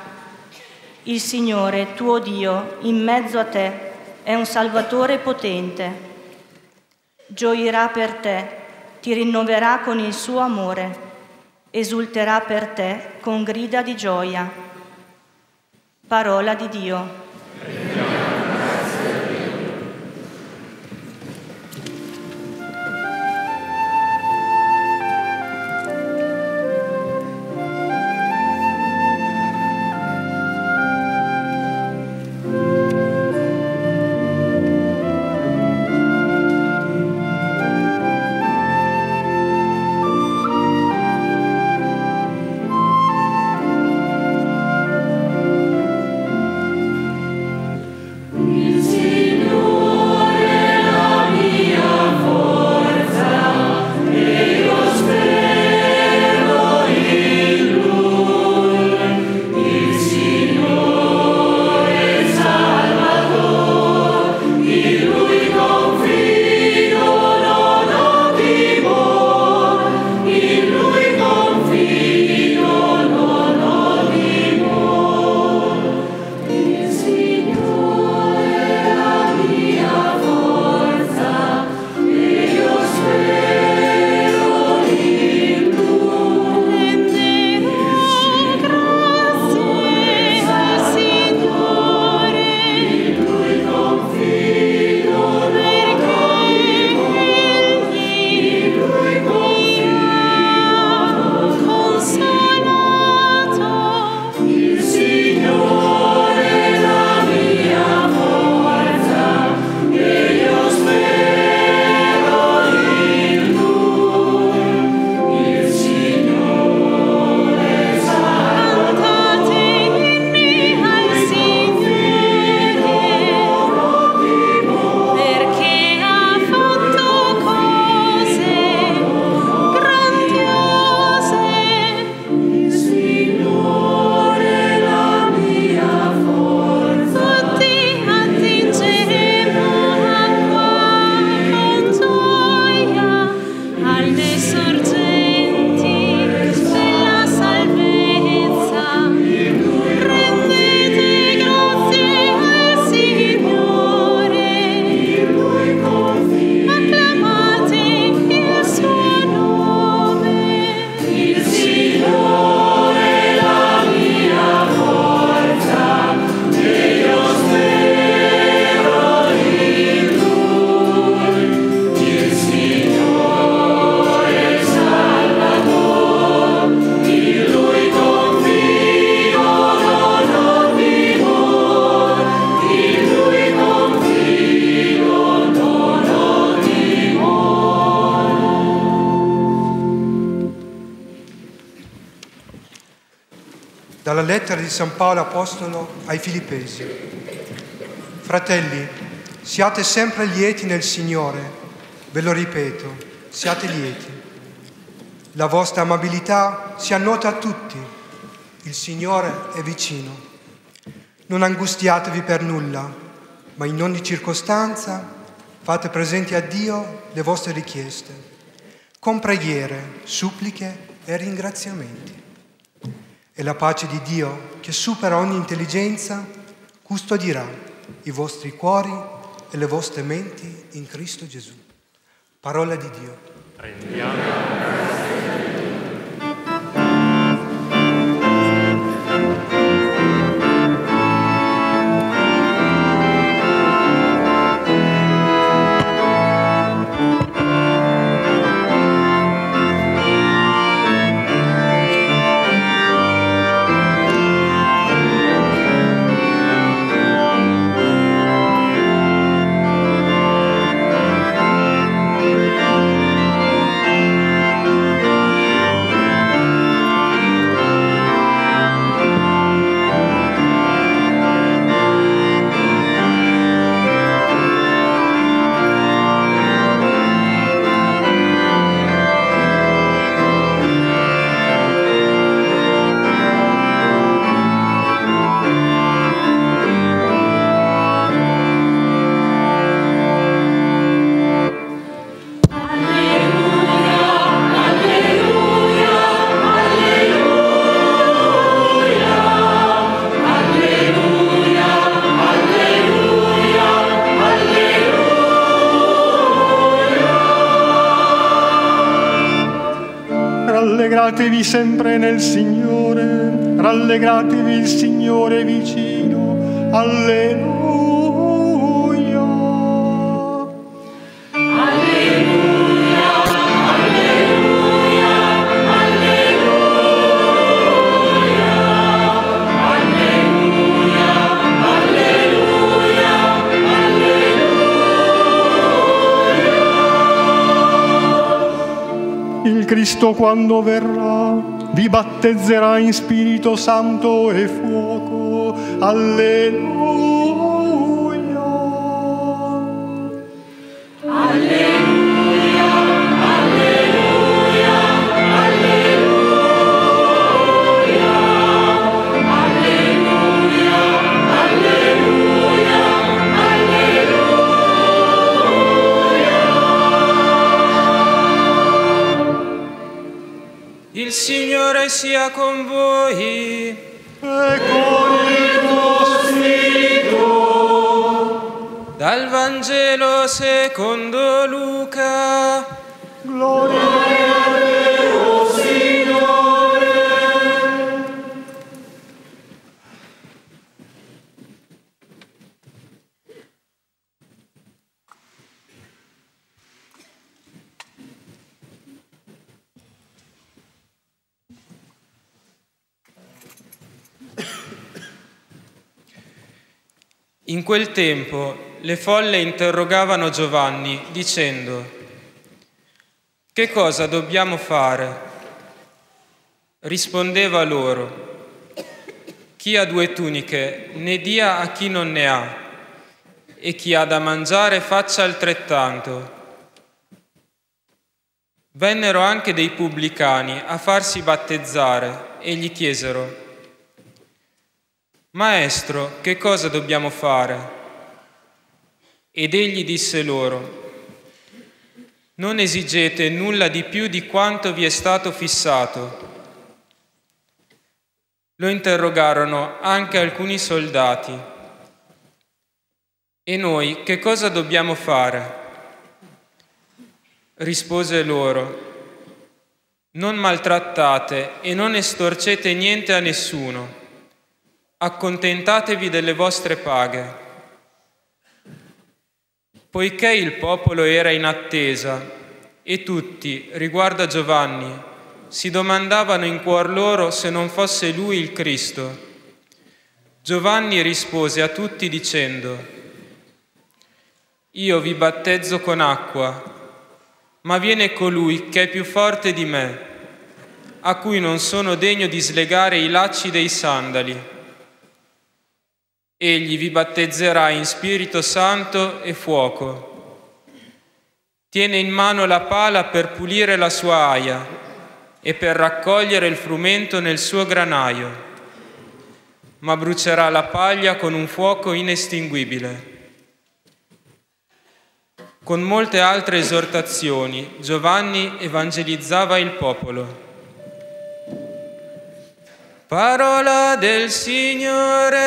Speaker 12: Il Signore, tuo Dio, in mezzo a te è un Salvatore potente. Gioirà per te, ti rinnoverà con il suo amore, esulterà per te con grida di gioia. Parola di Dio.
Speaker 13: San Paolo Apostolo ai Filippesi. Fratelli, siate sempre lieti nel Signore, ve lo ripeto, siate lieti. La vostra amabilità sia nota a tutti, il Signore è vicino. Non angustiatevi per nulla, ma in ogni circostanza fate presenti a Dio le vostre richieste, con preghiere, suppliche e ringraziamenti. E la pace di Dio, che supera ogni intelligenza, custodirà i vostri cuori e le vostre menti in Cristo Gesù. Parola di Dio.
Speaker 7: Prendiamo.
Speaker 6: Sempre nel Signore, rallegratevi il Signore vicino. Alleluia. Cristo quando verrà vi battezzerà in Spirito Santo e fuoco. Alleluia.
Speaker 14: Signore sia con voi.
Speaker 6: E con il tuo spirito.
Speaker 14: Dal Vangelo secondo Luca.
Speaker 6: Gloria a
Speaker 14: In quel tempo le folle interrogavano Giovanni dicendo, che cosa dobbiamo fare? Rispondeva loro, chi ha due tuniche ne dia a chi non ne ha, e chi ha da mangiare faccia altrettanto. Vennero anche dei pubblicani a farsi battezzare e gli chiesero, Maestro, che cosa dobbiamo fare? Ed egli disse loro, non esigete nulla di più di quanto vi è stato fissato. Lo interrogarono anche alcuni soldati. E noi che cosa dobbiamo fare? Rispose loro, non maltrattate e non estorcete niente a nessuno accontentatevi delle vostre paghe. Poiché il popolo era in attesa e tutti, riguardo a Giovanni, si domandavano in cuor loro se non fosse lui il Cristo, Giovanni rispose a tutti dicendo, Io vi battezzo con acqua, ma viene colui che è più forte di me a cui non sono degno di slegare i lacci dei sandali. Egli vi battezzerà in Spirito Santo e fuoco. Tiene in mano la pala per pulire la sua aia e per raccogliere il frumento nel suo granaio, ma brucerà la paglia con un fuoco inestinguibile. Con molte altre esortazioni Giovanni evangelizzava il popolo. Parola del Signore.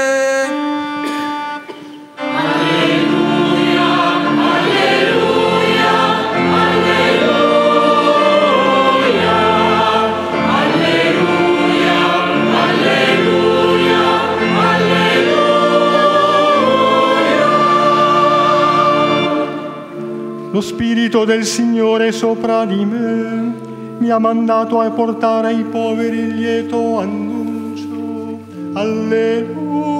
Speaker 6: Lo Spirito del Signore sopra di me mi ha mandato a portare ai poveri il lieto annuncio. Alleluia.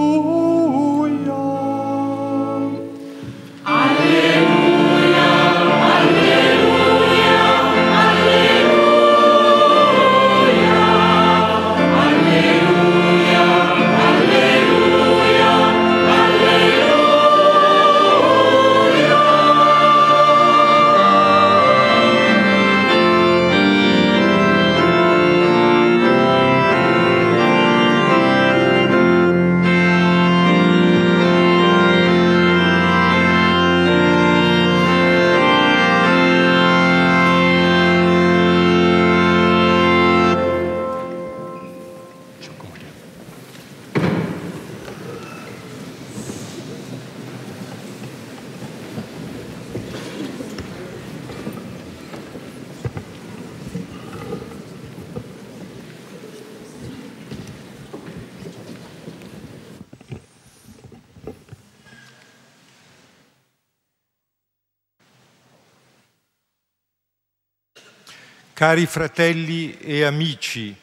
Speaker 3: Cari fratelli e amici,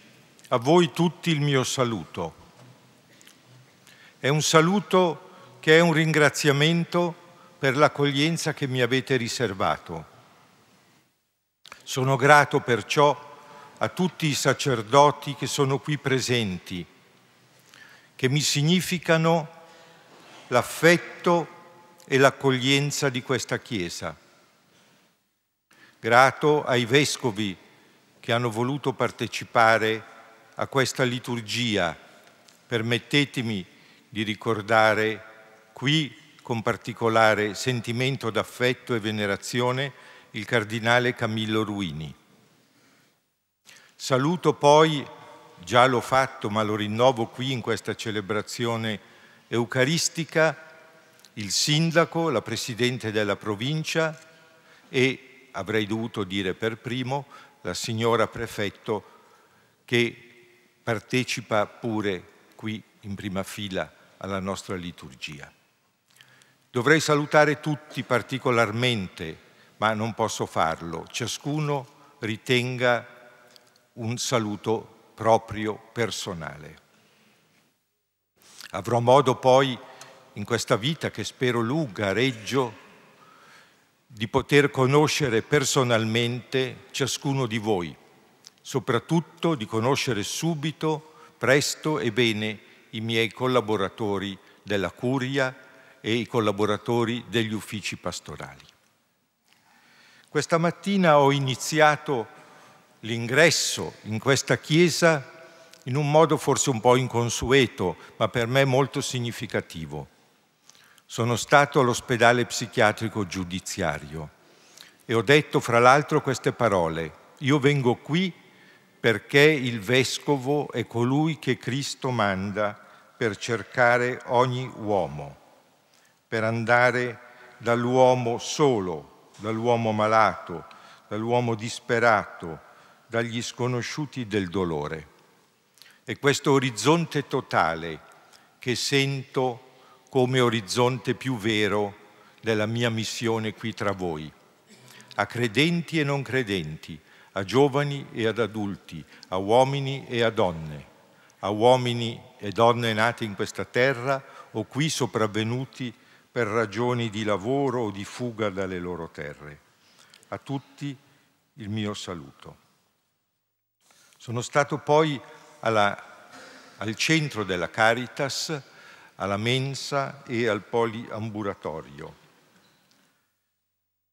Speaker 3: a voi tutti il mio saluto. È un saluto che è un ringraziamento per l'accoglienza che mi avete riservato. Sono grato perciò a tutti i sacerdoti che sono qui presenti, che mi significano l'affetto e l'accoglienza di questa Chiesa. Grato ai vescovi che hanno voluto partecipare a questa liturgia. Permettetemi di ricordare qui con particolare sentimento d'affetto e venerazione il cardinale Camillo Ruini. Saluto poi, già l'ho fatto ma lo rinnovo qui in questa celebrazione eucaristica, il sindaco, la presidente della provincia e, avrei dovuto dire per primo, la signora prefetto che partecipa pure qui in prima fila alla nostra liturgia. Dovrei salutare tutti particolarmente, ma non posso farlo. Ciascuno ritenga un saluto proprio personale. Avrò modo poi in questa vita che spero lunga Reggio di poter conoscere personalmente ciascuno di voi, soprattutto di conoscere subito, presto e bene i miei collaboratori della curia e i collaboratori degli uffici pastorali. Questa mattina ho iniziato l'ingresso in questa chiesa in un modo forse un po' inconsueto, ma per me molto significativo. Sono stato all'ospedale psichiatrico giudiziario e ho detto fra l'altro queste parole. Io vengo qui perché il vescovo è colui che Cristo manda per cercare ogni uomo, per andare dall'uomo solo, dall'uomo malato, dall'uomo disperato, dagli sconosciuti del dolore. E questo orizzonte totale che sento come orizzonte più vero della mia missione qui tra voi, a credenti e non credenti, a giovani e ad adulti, a uomini e a donne, a uomini e donne nati in questa terra o qui sopravvenuti per ragioni di lavoro o di fuga dalle loro terre. A tutti il mio saluto. Sono stato poi alla, al centro della Caritas, alla mensa e al poliambulatorio.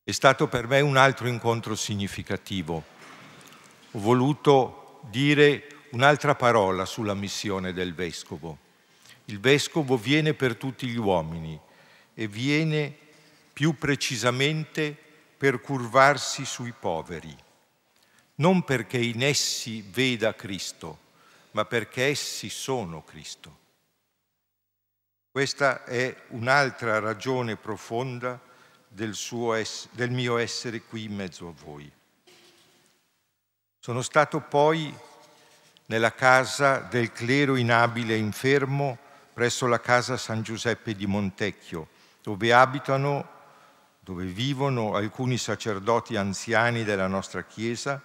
Speaker 3: È stato per me un altro incontro significativo. Ho voluto dire un'altra parola sulla missione del Vescovo. Il Vescovo viene per tutti gli uomini e viene più precisamente per curvarsi sui poveri, non perché in essi veda Cristo, ma perché essi sono Cristo. Questa è un'altra ragione profonda del, del mio essere qui in mezzo a voi. Sono stato poi nella casa del clero inabile e infermo presso la casa San Giuseppe di Montecchio, dove abitano, dove vivono alcuni sacerdoti anziani della nostra Chiesa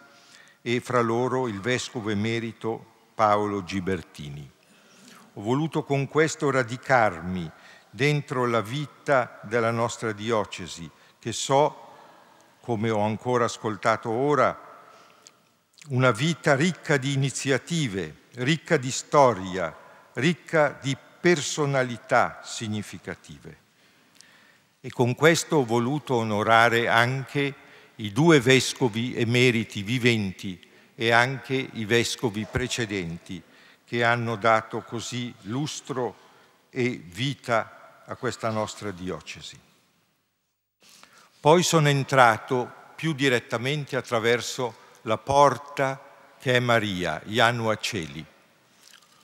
Speaker 3: e fra loro il vescovo emerito Paolo Gibertini. Ho voluto con questo radicarmi dentro la vita della nostra diocesi, che so, come ho ancora ascoltato ora, una vita ricca di iniziative, ricca di storia, ricca di personalità significative. E con questo ho voluto onorare anche i due vescovi emeriti viventi e anche i vescovi precedenti che hanno dato così lustro e vita a questa nostra diocesi. Poi sono entrato più direttamente attraverso la porta che è Maria, Ianu Cieli.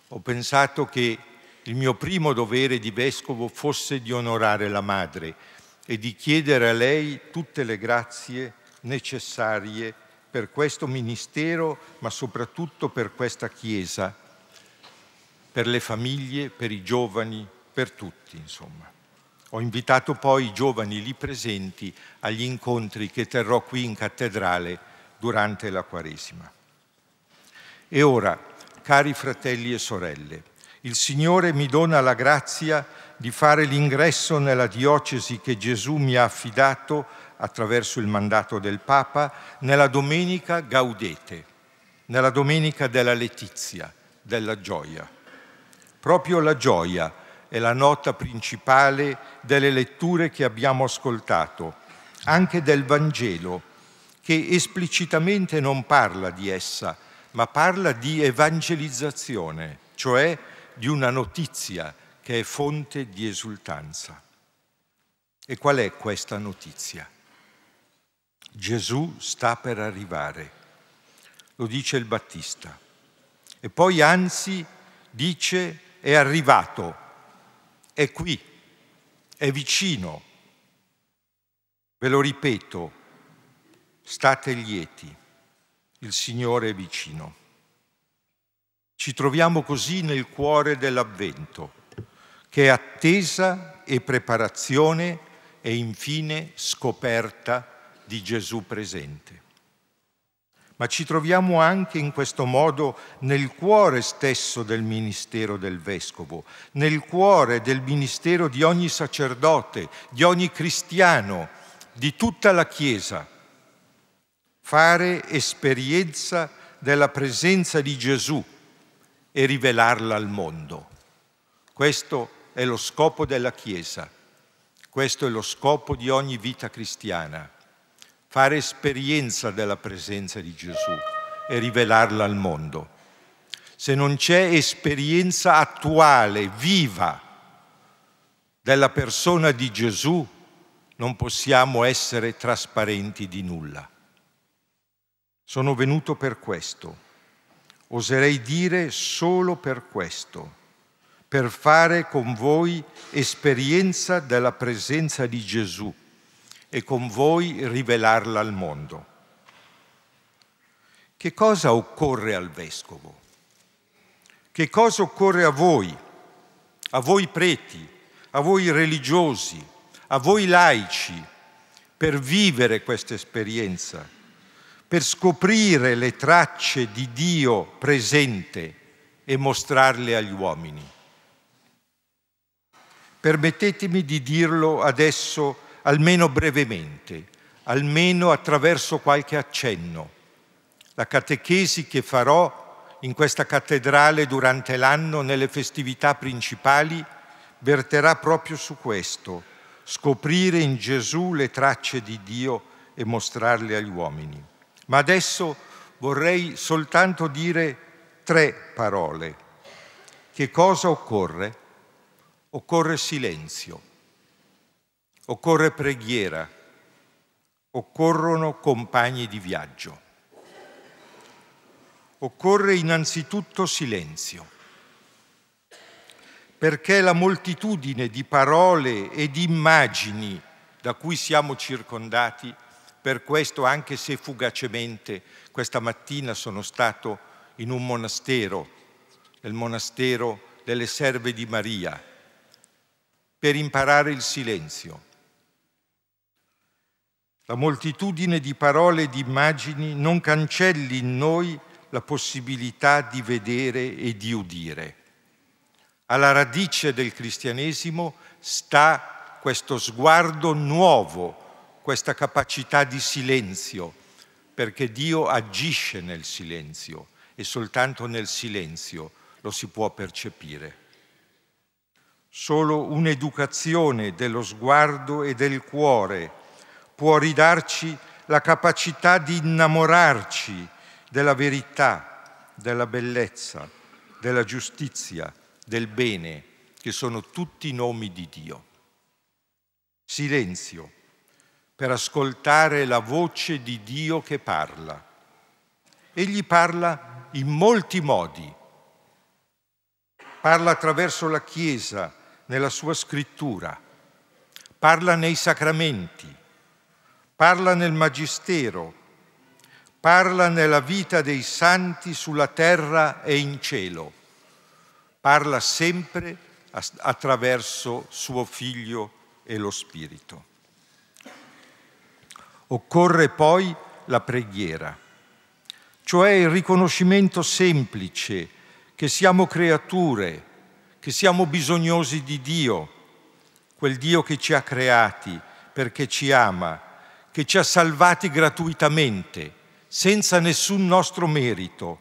Speaker 3: Ho pensato che il mio primo dovere di vescovo fosse di onorare la madre e di chiedere a lei tutte le grazie necessarie per questo ministero, ma soprattutto per questa Chiesa, per le famiglie, per i giovani, per tutti, insomma. Ho invitato poi i giovani lì presenti agli incontri che terrò qui in cattedrale durante la Quaresima. E ora, cari fratelli e sorelle, il Signore mi dona la grazia di fare l'ingresso nella diocesi che Gesù mi ha affidato attraverso il mandato del Papa nella domenica Gaudete, nella domenica della letizia, della gioia. Proprio la gioia è la nota principale delle letture che abbiamo ascoltato, anche del Vangelo, che esplicitamente non parla di essa, ma parla di evangelizzazione, cioè di una notizia che è fonte di esultanza. E qual è questa notizia? Gesù sta per arrivare, lo dice il Battista. E poi anzi dice è arrivato, è qui, è vicino. Ve lo ripeto, state lieti, il Signore è vicino. Ci troviamo così nel cuore dell'avvento, che è attesa e preparazione e infine scoperta di Gesù presente. Ma ci troviamo anche in questo modo nel cuore stesso del ministero del Vescovo, nel cuore del ministero di ogni sacerdote, di ogni cristiano, di tutta la Chiesa. Fare esperienza della presenza di Gesù e rivelarla al mondo. Questo è lo scopo della Chiesa, questo è lo scopo di ogni vita cristiana fare esperienza della presenza di Gesù e rivelarla al mondo. Se non c'è esperienza attuale, viva, della persona di Gesù, non possiamo essere trasparenti di nulla. Sono venuto per questo, oserei dire solo per questo, per fare con voi esperienza della presenza di Gesù e con voi rivelarla al mondo. Che cosa occorre al vescovo? Che cosa occorre a voi, a voi preti, a voi religiosi, a voi laici, per vivere questa esperienza, per scoprire le tracce di Dio presente e mostrarle agli uomini? Permettetemi di dirlo adesso almeno brevemente, almeno attraverso qualche accenno. La catechesi che farò in questa cattedrale durante l'anno, nelle festività principali, verterà proprio su questo, scoprire in Gesù le tracce di Dio e mostrarle agli uomini. Ma adesso vorrei soltanto dire tre parole. Che cosa occorre? Occorre silenzio, occorre preghiera, occorrono compagni di viaggio. Occorre innanzitutto silenzio, perché la moltitudine di parole e di immagini da cui siamo circondati, per questo anche se fugacemente questa mattina sono stato in un monastero, nel monastero delle Serve di Maria, per imparare il silenzio la moltitudine di parole e di immagini non cancelli in noi la possibilità di vedere e di udire. Alla radice del cristianesimo sta questo sguardo nuovo, questa capacità di silenzio, perché Dio agisce nel silenzio e soltanto nel silenzio lo si può percepire. Solo un'educazione dello sguardo e del cuore può ridarci la capacità di innamorarci della verità, della bellezza, della giustizia, del bene, che sono tutti nomi di Dio. Silenzio per ascoltare la voce di Dio che parla. Egli parla in molti modi. Parla attraverso la Chiesa, nella sua scrittura, parla nei sacramenti, parla nel Magistero, parla nella vita dei santi sulla terra e in cielo, parla sempre attraverso suo Figlio e lo Spirito. Occorre poi la preghiera, cioè il riconoscimento semplice che siamo creature, che siamo bisognosi di Dio, quel Dio che ci ha creati perché ci ama che ci ha salvati gratuitamente, senza nessun nostro merito,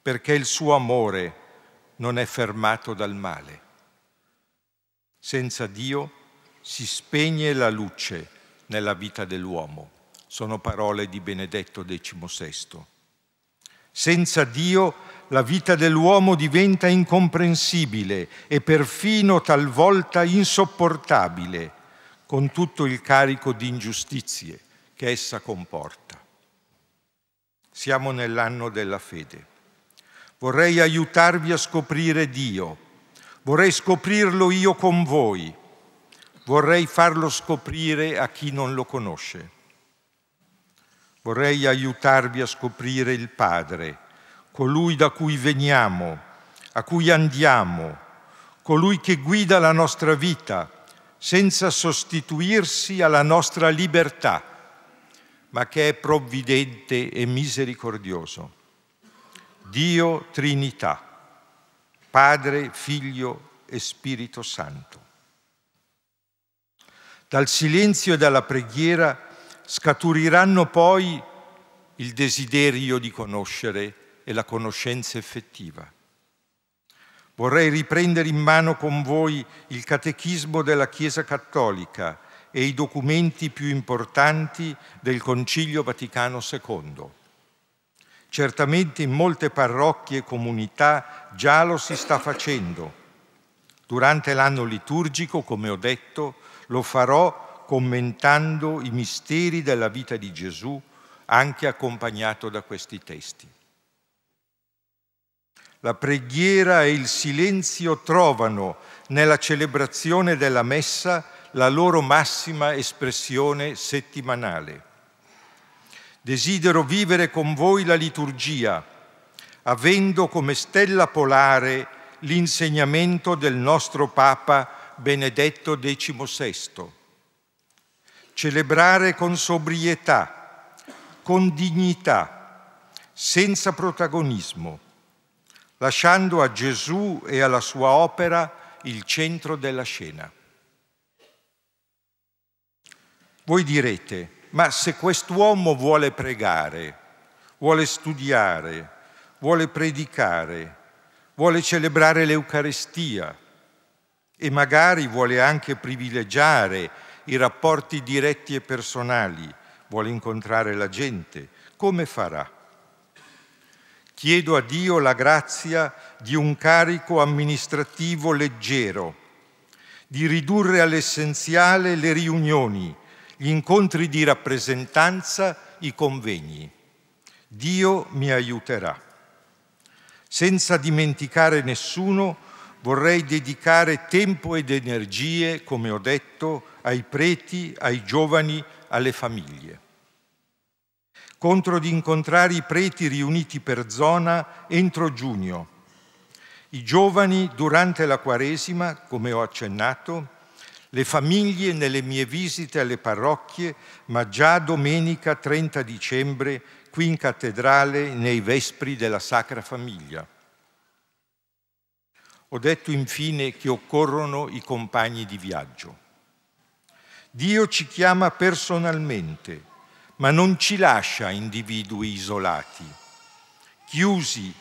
Speaker 3: perché il suo amore non è fermato dal male. Senza Dio si spegne la luce nella vita dell'uomo. Sono parole di Benedetto XVI. Senza Dio la vita dell'uomo diventa incomprensibile e perfino talvolta insopportabile con tutto il carico di ingiustizie che essa comporta. Siamo nell'anno della fede. Vorrei aiutarvi a scoprire Dio, vorrei scoprirlo io con voi, vorrei farlo scoprire a chi non lo conosce. Vorrei aiutarvi a scoprire il Padre, colui da cui veniamo, a cui andiamo, colui che guida la nostra vita, senza sostituirsi alla nostra libertà, ma che è provvidente e misericordioso. Dio Trinità, Padre, Figlio e Spirito Santo. Dal silenzio e dalla preghiera scaturiranno poi il desiderio di conoscere e la conoscenza effettiva. Vorrei riprendere in mano con voi il catechismo della Chiesa Cattolica e i documenti più importanti del Concilio Vaticano II. Certamente in molte parrocchie e comunità già lo si sta facendo. Durante l'anno liturgico, come ho detto, lo farò commentando i misteri della vita di Gesù, anche accompagnato da questi testi. La preghiera e il silenzio trovano nella celebrazione della messa la loro massima espressione settimanale. Desidero vivere con voi la liturgia, avendo come stella polare l'insegnamento del nostro Papa Benedetto XVI. Celebrare con sobrietà, con dignità, senza protagonismo lasciando a Gesù e alla sua opera il centro della scena. Voi direte, ma se quest'uomo vuole pregare, vuole studiare, vuole predicare, vuole celebrare l'Eucarestia e magari vuole anche privilegiare i rapporti diretti e personali, vuole incontrare la gente, come farà? Chiedo a Dio la grazia di un carico amministrativo leggero, di ridurre all'essenziale le riunioni, gli incontri di rappresentanza, i convegni. Dio mi aiuterà. Senza dimenticare nessuno, vorrei dedicare tempo ed energie, come ho detto, ai preti, ai giovani, alle famiglie. Contro di incontrare i preti riuniti per zona entro giugno. I giovani durante la Quaresima, come ho accennato, le famiglie nelle mie visite alle parrocchie, ma già domenica 30 dicembre qui in cattedrale nei Vespri della Sacra Famiglia. Ho detto infine che occorrono i compagni di viaggio. Dio ci chiama personalmente, ma non ci lascia individui isolati, chiusi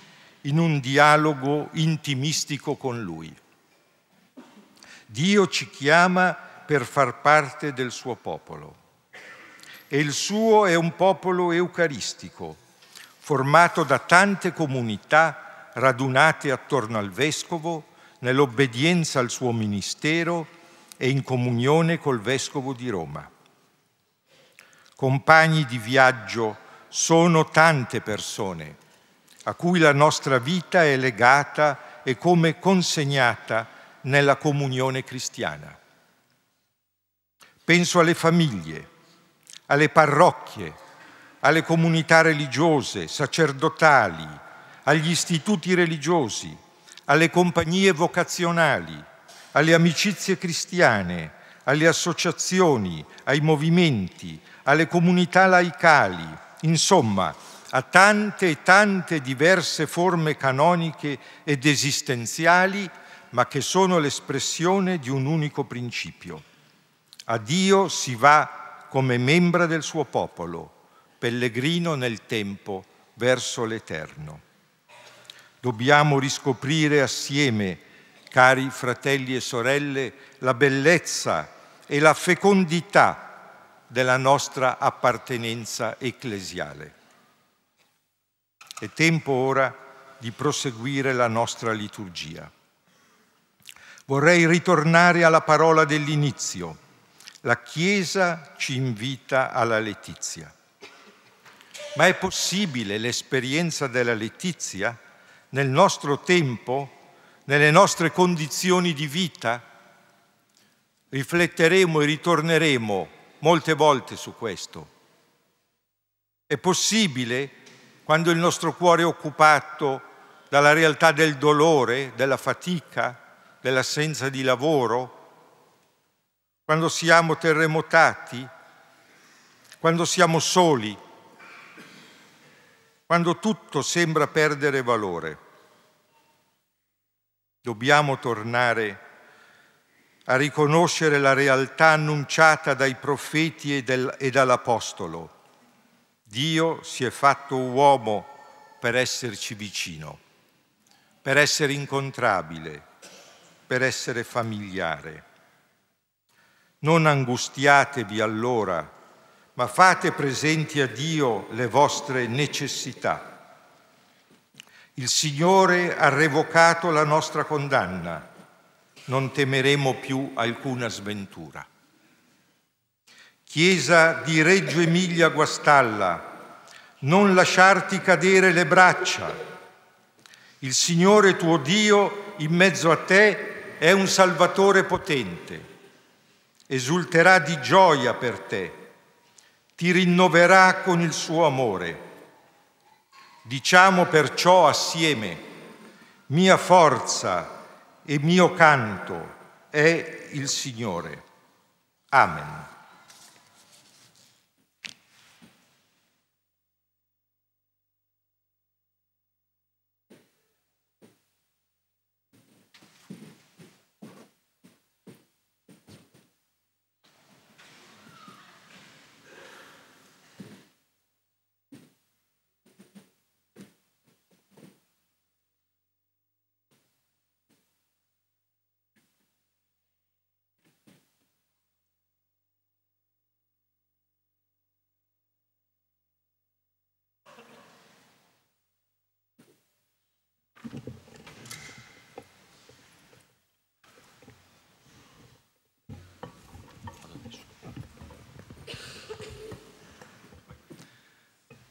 Speaker 3: in un dialogo intimistico con Lui. Dio ci chiama per far parte del suo popolo e il suo è un popolo eucaristico, formato da tante comunità radunate attorno al Vescovo, nell'obbedienza al suo ministero e in comunione col Vescovo di Roma. Compagni di viaggio sono tante persone a cui la nostra vita è legata e come consegnata nella comunione cristiana. Penso alle famiglie, alle parrocchie, alle comunità religiose, sacerdotali, agli istituti religiosi, alle compagnie vocazionali, alle amicizie cristiane, alle associazioni, ai movimenti, alle comunità laicali, insomma a tante e tante diverse forme canoniche ed esistenziali, ma che sono l'espressione di un unico principio. A Dio si va come membra del suo popolo, pellegrino nel tempo verso l'Eterno. Dobbiamo riscoprire assieme, cari fratelli e sorelle, la bellezza e la fecondità della nostra appartenenza ecclesiale. È tempo ora di proseguire la nostra liturgia. Vorrei ritornare alla parola dell'inizio. La Chiesa ci invita alla letizia. Ma è possibile l'esperienza della letizia nel nostro tempo, nelle nostre condizioni di vita? Rifletteremo e ritorneremo molte volte su questo. È possibile, quando il nostro cuore è occupato dalla realtà del dolore, della fatica, dell'assenza di lavoro, quando siamo terremotati, quando siamo soli, quando tutto sembra perdere valore. Dobbiamo tornare a riconoscere la realtà annunciata dai profeti e, del, e dall'Apostolo. Dio si è fatto uomo per esserci vicino, per essere incontrabile, per essere familiare. Non angustiatevi allora, ma fate presenti a Dio le vostre necessità. Il Signore ha revocato la nostra condanna, non temeremo più alcuna sventura. Chiesa di Reggio Emilia Guastalla, non lasciarti cadere le braccia. Il Signore tuo Dio in mezzo a te è un Salvatore potente esulterà di gioia per te, ti rinnoverà con il suo amore. Diciamo perciò assieme, mia forza e mio canto è il Signore. Amen.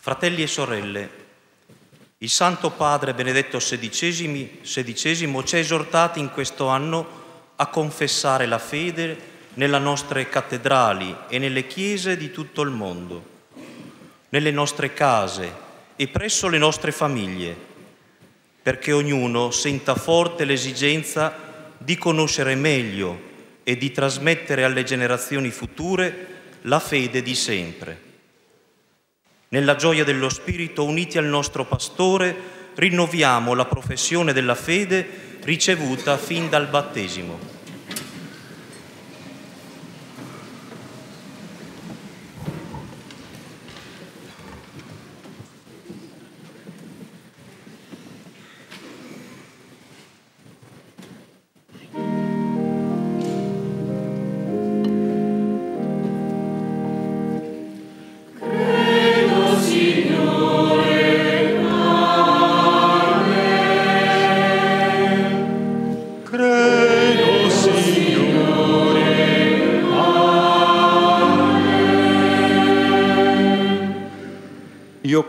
Speaker 15: Fratelli e sorelle, il Santo Padre Benedetto XVI, ci ha esortati in questo anno a confessare la fede nelle nostre cattedrali e nelle chiese di tutto il mondo, nelle nostre case e presso le nostre famiglie, perché ognuno senta forte l'esigenza di conoscere meglio e di trasmettere alle generazioni future la fede di sempre. Nella gioia dello Spirito, uniti al nostro pastore, rinnoviamo la professione della fede ricevuta fin dal battesimo.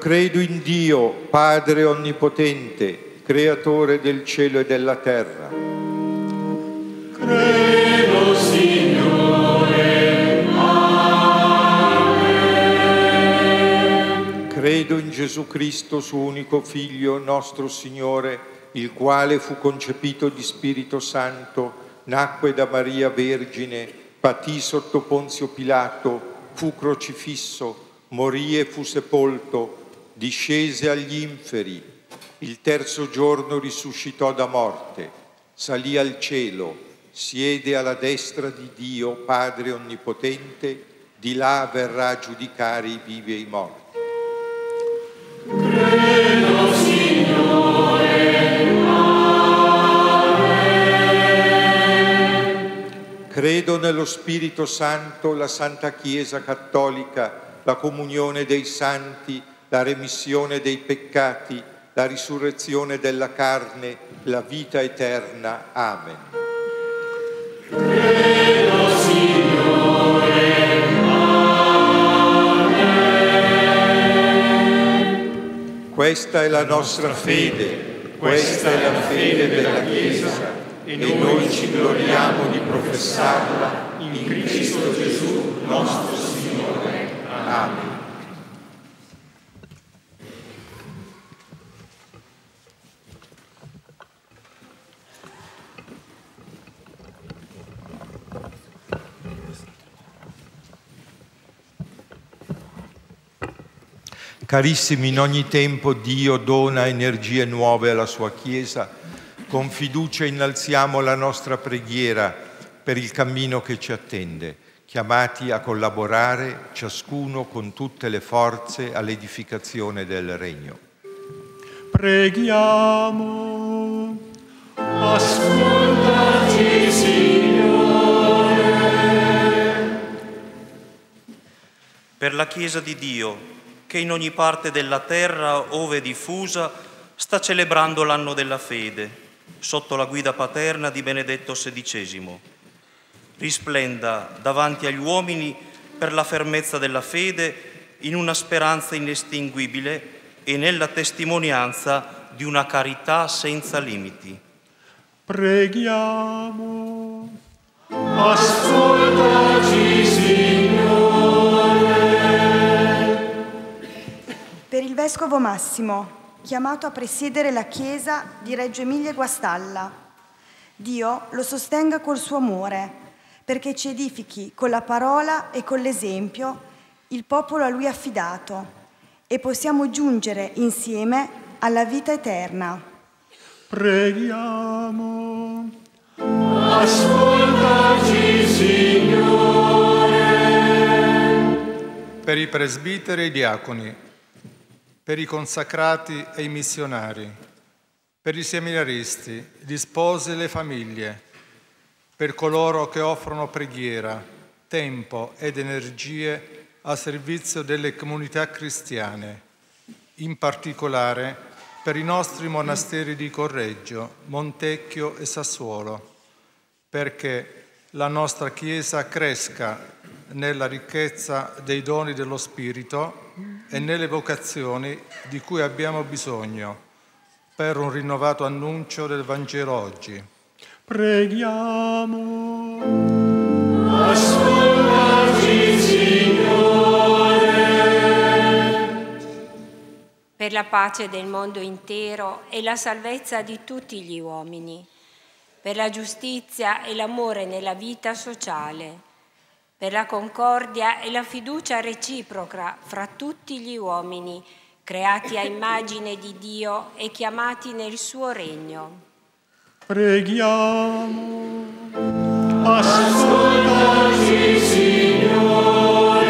Speaker 6: Credo
Speaker 3: in Dio, Padre Onnipotente, Creatore del cielo e della terra.
Speaker 6: Credo, Signore.
Speaker 3: Credo in Gesù Cristo, suo unico Figlio, nostro Signore, il quale fu concepito di Spirito Santo, nacque da Maria Vergine, patì sotto Ponzio Pilato, fu crocifisso, morì e fu sepolto, discese agli inferi, il terzo giorno risuscitò da morte, salì al cielo, siede alla destra di Dio, Padre Onnipotente, di là verrà a giudicare i vivi e i morti.
Speaker 6: Credo, Signore.
Speaker 3: Credo nello Spirito Santo, la Santa Chiesa Cattolica, la comunione dei santi, la remissione dei peccati, la risurrezione della carne, la vita eterna. Amen.
Speaker 6: Credo, Signore.
Speaker 3: Questa è la nostra fede, questa è la fede della Chiesa e noi ci gloriamo di professarla in Cristo Gesù, nostro Signore. Amen. Carissimi, in ogni tempo Dio dona energie nuove alla sua Chiesa. Con fiducia innalziamo la nostra preghiera per il cammino che ci attende, chiamati a collaborare ciascuno con tutte le forze all'edificazione del Regno.
Speaker 6: Preghiamo. Ascoltaci, Signore.
Speaker 15: per la Chiesa di Dio, che in ogni parte della terra, ove diffusa, sta celebrando l'anno della fede, sotto la guida paterna di Benedetto XVI. Risplenda davanti agli uomini per la fermezza della fede in una speranza inestinguibile e nella testimonianza di una carità senza limiti.
Speaker 6: Preghiamo. Ascoltaci,
Speaker 16: Vescovo Massimo, chiamato a presiedere la Chiesa di Reggio Emilia e Guastalla. Dio lo sostenga col suo amore, perché ci edifichi con la parola e con l'esempio il popolo a lui affidato e possiamo giungere insieme alla vita eterna.
Speaker 6: Preghiamo. Ascoltaci, Signore.
Speaker 17: per i presbiteri e i diaconi, per i consacrati e i missionari, per i seminaristi, gli sposi e le famiglie, per coloro che offrono preghiera, tempo ed energie a servizio delle comunità cristiane, in particolare per i nostri monasteri di Correggio, Montecchio e Sassuolo, perché la nostra Chiesa cresca nella ricchezza dei doni dello Spirito e nelle vocazioni di cui abbiamo bisogno per un rinnovato annuncio del Vangelo oggi.
Speaker 6: Preghiamo.
Speaker 18: Ascoltaci, Signore.
Speaker 19: Per la pace del mondo intero e la salvezza di tutti gli uomini. Per la giustizia e l'amore nella vita sociale. Per la concordia e la fiducia reciproca fra tutti gli uomini creati a immagine di Dio e chiamati nel suo regno.
Speaker 6: Preghiamo.
Speaker 18: Ascoltaci, Signore.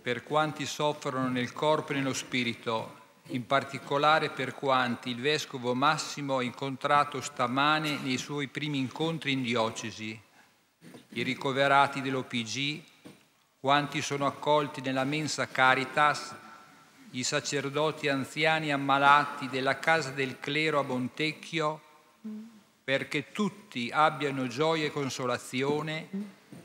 Speaker 20: Per quanti soffrono nel corpo e nello spirito, in particolare per quanti il Vescovo Massimo ha incontrato stamane nei suoi primi incontri in diocesi, i ricoverati dell'OPG, quanti sono accolti nella mensa Caritas, i sacerdoti anziani ammalati della casa del clero a Montecchio, perché tutti abbiano gioia e consolazione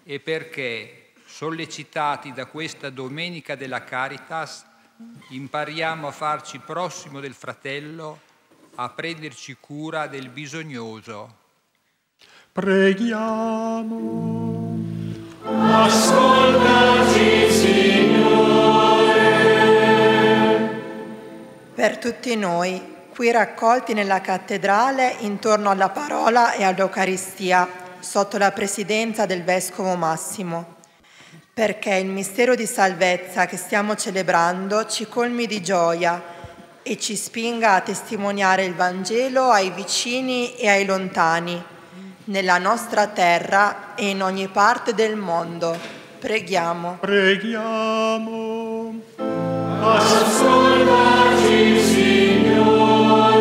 Speaker 20: e perché, sollecitati da questa Domenica della Caritas, impariamo a farci prossimo del fratello, a prenderci cura del bisognoso.
Speaker 6: Preghiamo.
Speaker 18: Ascoltaci, Signore.
Speaker 21: Per tutti noi, qui raccolti nella cattedrale intorno alla parola e all'Eucaristia, sotto la presidenza del Vescovo Massimo, perché il mistero di salvezza che stiamo celebrando ci colmi di gioia e ci spinga a testimoniare il Vangelo ai vicini e ai lontani, nella nostra terra e in ogni parte del mondo. Preghiamo.
Speaker 6: Preghiamo.
Speaker 18: Ascoltaci, Signore.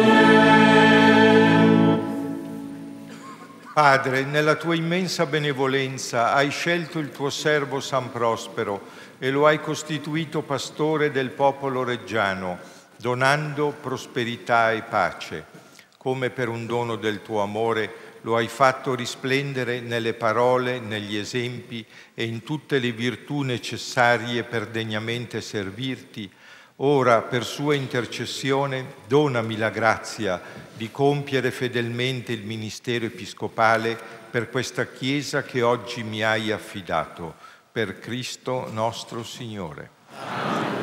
Speaker 3: Padre, nella tua immensa benevolenza hai scelto il tuo servo San Prospero e lo hai costituito pastore del popolo reggiano, donando prosperità e pace. Come per un dono del tuo amore lo hai fatto risplendere nelle parole, negli esempi e in tutte le virtù necessarie per degnamente servirti, ora per sua intercessione donami la grazia di compiere fedelmente il ministero episcopale per questa Chiesa che oggi mi hai affidato, per Cristo nostro Signore. Pregate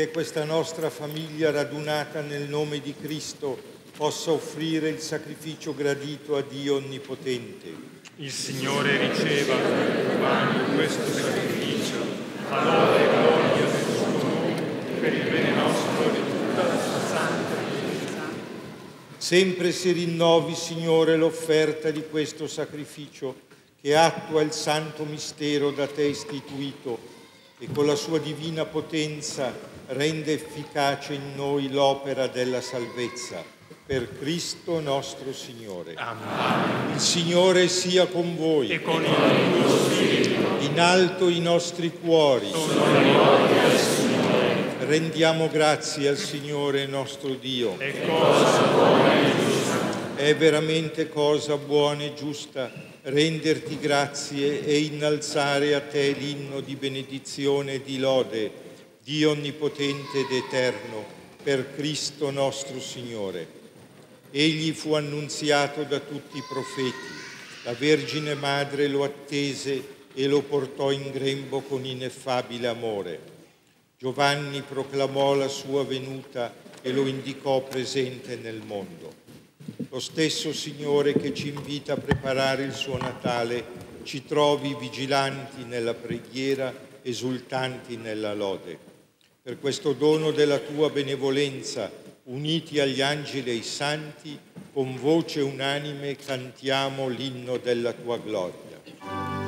Speaker 3: perché questa nostra famiglia radunata nel nome di Cristo possa offrire il sacrificio gradito a Dio Onnipotente.
Speaker 7: Il Signore riceva dalle mani questo sacrificio, a lode e gloria del suo nome, per il bene nostro e di tutta la sua santa Chiesa.
Speaker 3: Sempre si rinnovi, Signore, l'offerta di questo sacrificio che attua il santo mistero da te istituito e con la sua divina potenza rende efficace in noi l'opera della salvezza. Per Cristo nostro Signore.
Speaker 7: Amen.
Speaker 3: Il Signore sia con voi.
Speaker 7: E con il tuo spirito.
Speaker 3: In alto i nostri cuori.
Speaker 7: Sono rivolti al Signore.
Speaker 3: Rendiamo grazie al Signore nostro Dio.
Speaker 7: È cosa buona e giusta.
Speaker 3: È veramente cosa buona e giusta renderti grazie e innalzare a te l'inno di benedizione e di lode, Dio onnipotente ed eterno, per Cristo nostro Signore. Egli fu annunziato da tutti i profeti, la Vergine Madre lo attese e lo portò in grembo con ineffabile amore. Giovanni proclamò la sua venuta e lo indicò presente nel mondo. Lo stesso Signore che ci invita a preparare il suo Natale ci trovi vigilanti nella preghiera, esultanti nella lode. Per questo dono della tua benevolenza, uniti agli angeli e ai santi, con voce unanime cantiamo l'inno della tua gloria.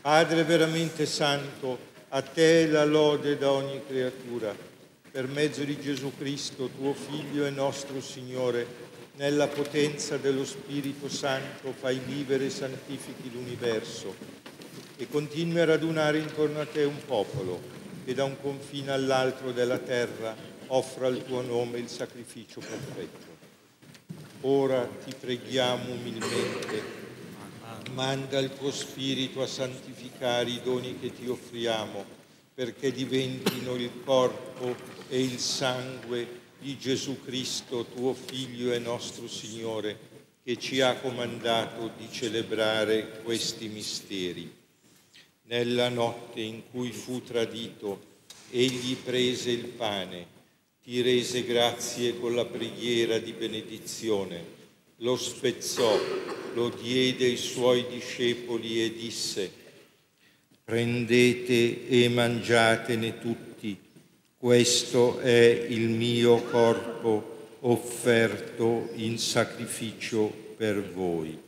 Speaker 3: Padre veramente santo, a te la lode da ogni creatura, per mezzo di Gesù Cristo, tuo Figlio e nostro Signore, nella potenza dello Spirito Santo fai vivere e santifichi l'universo e continui a radunare intorno a te un popolo che da un confine all'altro della terra offra al tuo nome il sacrificio perfetto. Ora ti preghiamo umilmente manda il tuo Spirito a santificare i doni che ti offriamo, perché diventino il corpo e il sangue di Gesù Cristo, tuo Figlio e nostro Signore, che ci ha comandato di celebrare questi misteri. Nella notte in cui fu tradito, egli prese il pane, ti rese grazie con la preghiera di benedizione, lo spezzò, lo diede ai suoi discepoli e disse, prendete e mangiatene tutti, questo è il mio corpo offerto in sacrificio per voi.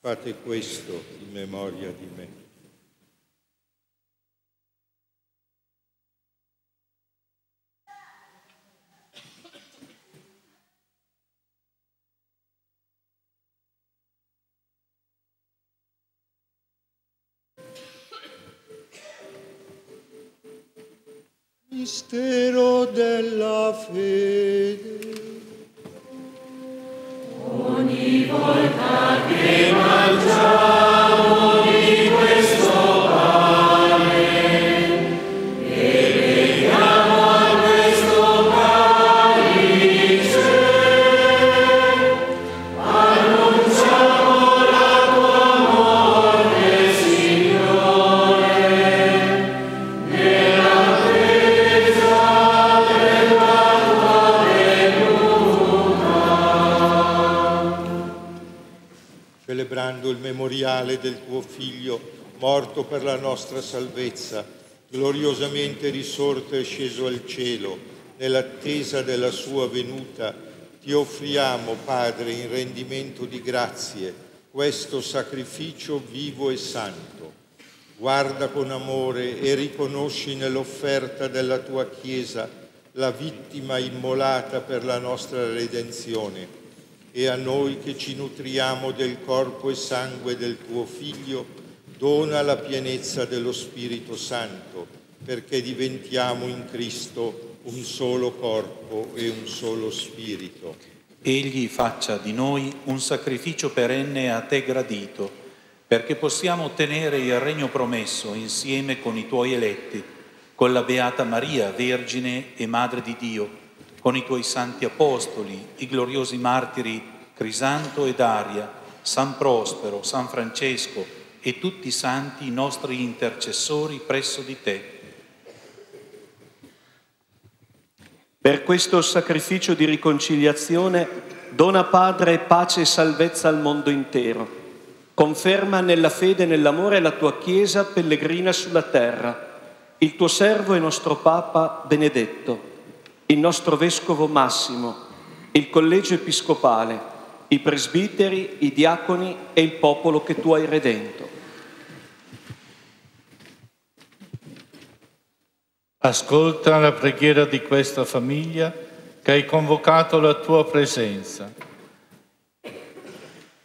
Speaker 3: Fate questo in memoria di me. Mistero della fede.
Speaker 18: Ogni volta che mangiamo
Speaker 3: celebrando il memoriale del tuo Figlio, morto per la nostra salvezza, gloriosamente risorto e sceso al cielo, nell'attesa della sua venuta, ti offriamo, Padre, in rendimento di grazie, questo sacrificio vivo e santo. Guarda con amore e riconosci nell'offerta della tua Chiesa la vittima immolata per la nostra redenzione e a noi che ci nutriamo del corpo e sangue del tuo Figlio, dona la pienezza dello Spirito Santo, perché diventiamo in Cristo un solo corpo e un solo Spirito.
Speaker 10: Egli faccia di noi un sacrificio perenne a te gradito, perché possiamo ottenere il regno promesso insieme con i tuoi eletti, con la Beata Maria, Vergine e Madre di Dio, con i tuoi santi apostoli, i gloriosi martiri Crisanto ed Aria, San Prospero, San Francesco e tutti i santi i nostri intercessori presso di te.
Speaker 22: Per questo sacrificio di riconciliazione dona Padre pace e salvezza al mondo intero. Conferma nella fede e nell'amore la tua Chiesa pellegrina sulla terra, il tuo servo e nostro Papa Benedetto, il nostro Vescovo Massimo, il Collegio Episcopale, i presbiteri, i diaconi e il popolo che tu hai redento.
Speaker 8: Ascolta la preghiera di questa famiglia che hai convocato alla tua presenza.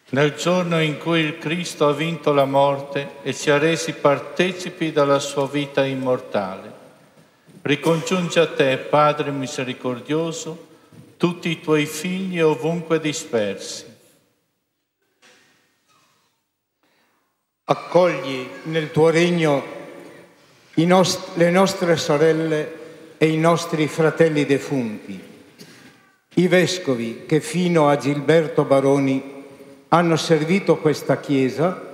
Speaker 8: Nel giorno in cui il Cristo ha vinto la morte e ci ha resi partecipi della sua vita immortale, ricongiunge a te, Padre misericordioso, tutti i tuoi figli ovunque dispersi.
Speaker 23: Accogli nel tuo regno nost- le nostre sorelle e i nostri fratelli defunti, i vescovi che fino a Gilberto Baroni hanno servito questa Chiesa,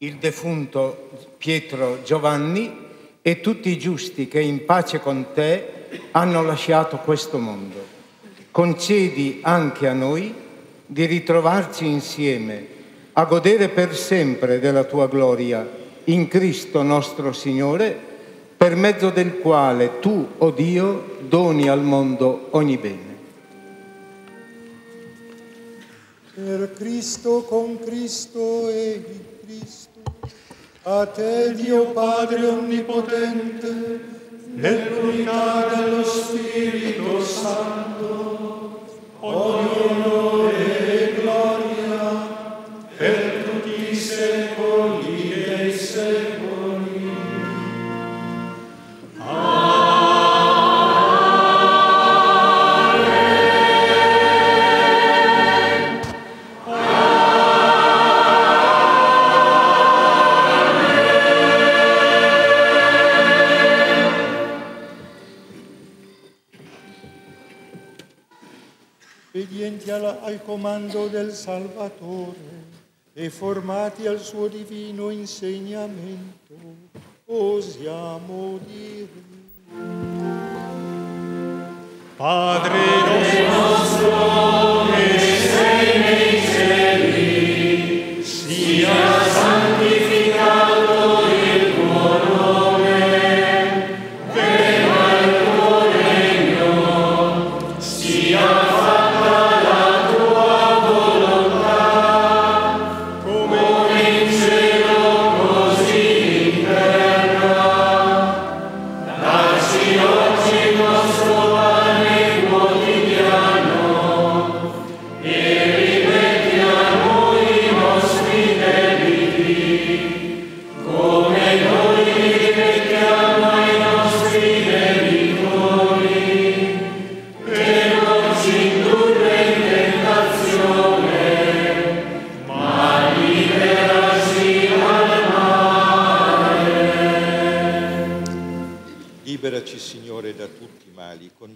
Speaker 23: il defunto Pietro Giovanni e tutti i giusti che in pace con te hanno lasciato questo mondo. Concedi anche a noi di ritrovarci insieme a godere per sempre della tua gloria in Cristo nostro Signore, per mezzo del quale tu, o oh Dio, doni al mondo ogni bene.
Speaker 24: Per Cristo, con Cristo e in Cristo. A te, Dio Padre Omnipotente, nell'unità dello Spirito Santo, ogni onore soggetti alla- al comando del Salvatore e formati al suo divino insegnamento, osiamo dire.
Speaker 6: Padre nostro che sei nei cieli, sia santificato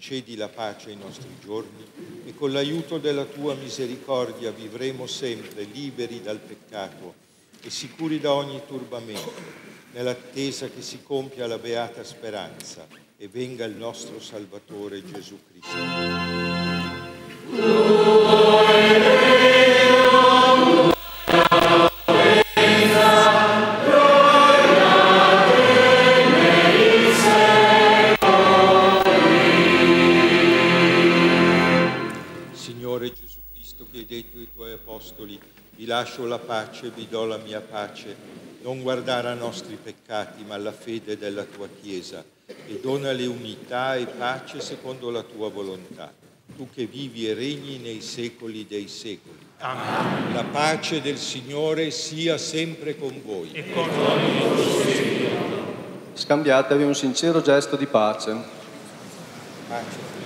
Speaker 3: concedi la pace ai nostri giorni e con l'aiuto della tua misericordia vivremo sempre liberi dal peccato e sicuri da ogni turbamento, nell'attesa che si compia la beata speranza e venga il nostro Salvatore Gesù Cristo. Apostoli, vi lascio la pace, vi do la mia pace, non guardare a nostri peccati ma alla fede della tua Chiesa e donale unità e pace secondo la tua volontà, tu che vivi e regni nei secoli dei secoli.
Speaker 7: Amen.
Speaker 3: La pace del Signore sia sempre con voi.
Speaker 7: E con
Speaker 22: Scambiatevi un sincero gesto di pace.
Speaker 3: Pace.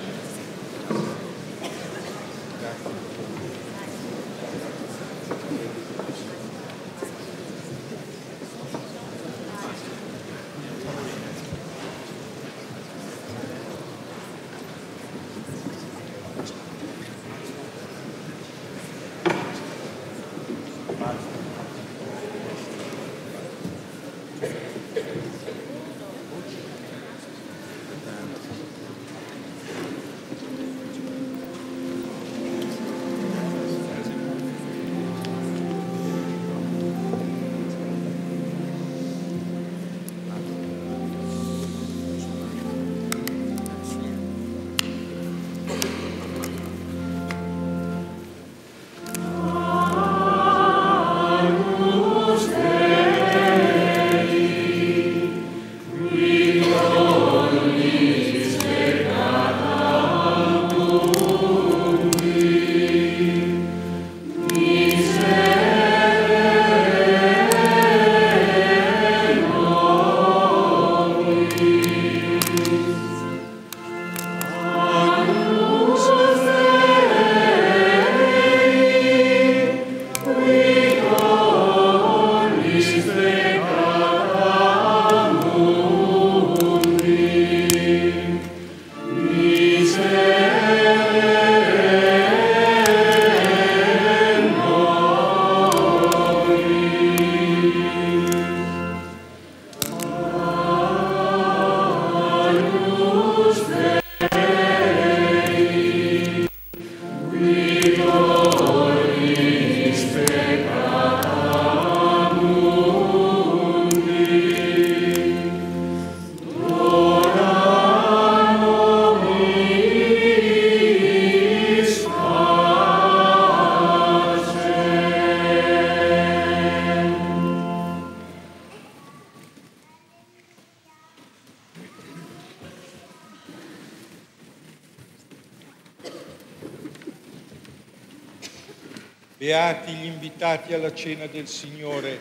Speaker 3: Invitati alla cena del Signore.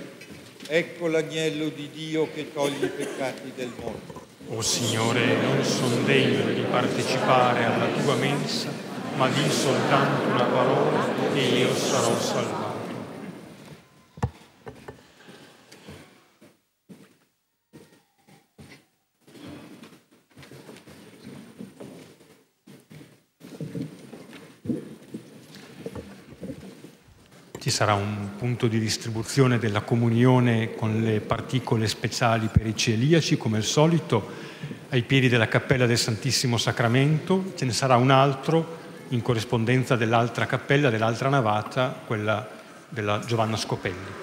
Speaker 3: Ecco l'agnello di Dio che toglie i peccati del mondo.
Speaker 7: O Signore, non sono degno di partecipare alla tua mensa, ma di soltanto una parola e io sarò salvato.
Speaker 5: ci sarà un punto di distribuzione della comunione con le particole speciali per i celiaci, come al solito, ai piedi della cappella del Santissimo Sacramento. Ce ne sarà un altro in corrispondenza dell'altra cappella, dell'altra navata, quella della Giovanna Scopelli.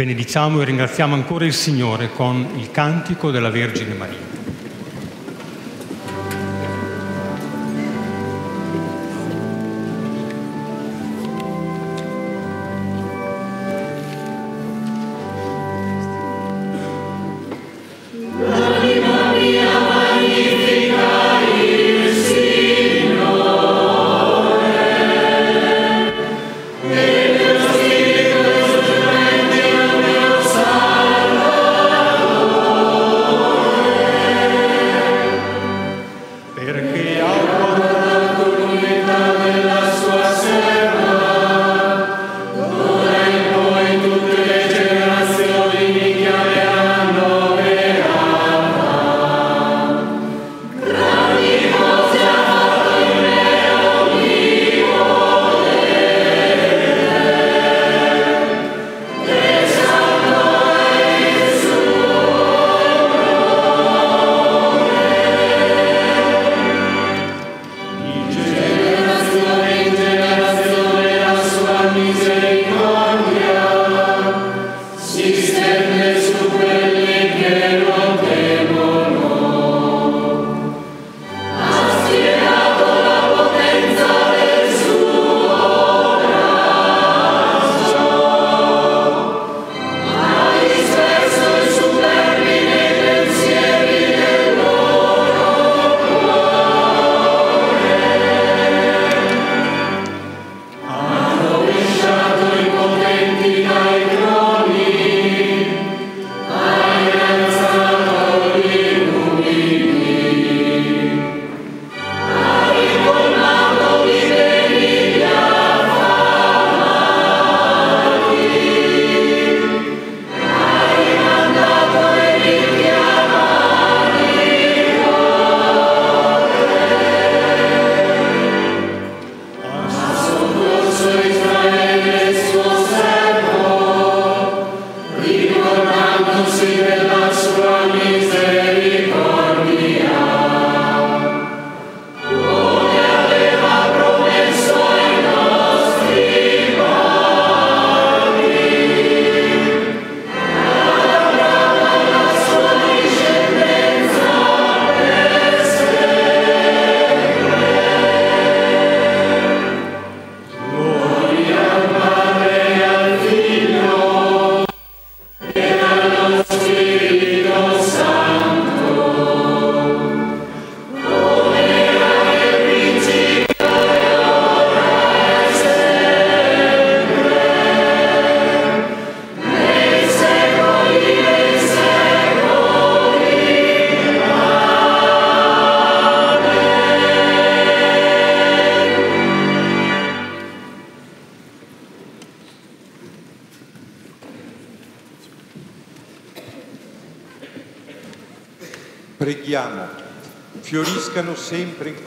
Speaker 7: Benediciamo e ringraziamo ancora il Signore con il cantico della Vergine Maria.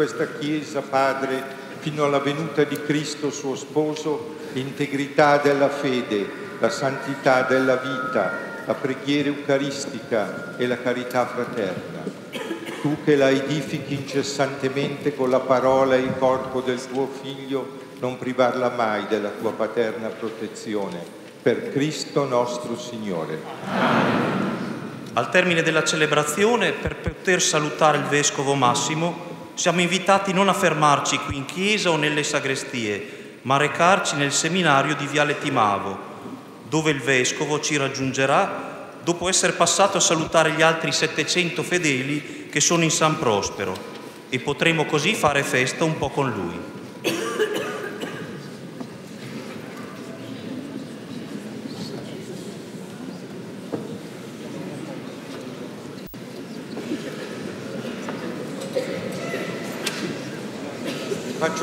Speaker 3: Questa Chiesa, Padre, fino alla venuta di Cristo suo sposo, l'integrità della fede, la santità della vita, la preghiera eucaristica e la carità fraterna. Tu che la edifichi incessantemente con la parola e il corpo del tuo Figlio, non privarla mai della tua paterna protezione. Per Cristo nostro Signore.
Speaker 15: Al termine della celebrazione, per poter salutare il Vescovo Massimo, siamo invitati non a fermarci qui in chiesa o nelle sagrestie, ma a recarci nel seminario di Viale Timavo, dove il Vescovo ci raggiungerà dopo essere passato a salutare gli altri 700 fedeli che sono in San Prospero e potremo così fare festa un po' con lui.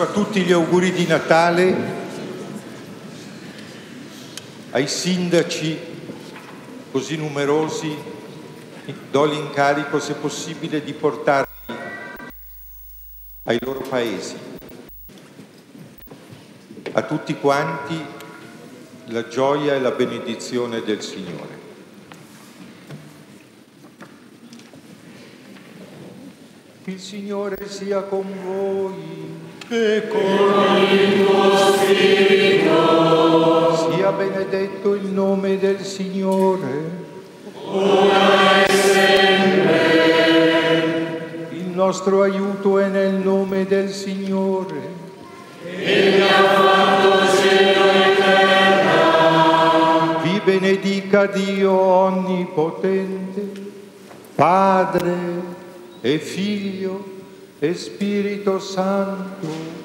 Speaker 3: A tutti gli auguri di Natale, ai sindaci così numerosi, do l'incarico se possibile di portarli ai loro paesi. A tutti quanti la gioia e la benedizione del Signore. Il Signore sia con voi
Speaker 18: e con il tuo spirito.
Speaker 3: Sia benedetto il nome del Signore.
Speaker 18: Ora e sempre.
Speaker 3: Il nostro aiuto è nel nome del Signore.
Speaker 18: Egli ha fatto cielo e terra.
Speaker 3: Vi benedica Dio Onnipotente, Padre e Figlio e Spirito Santo.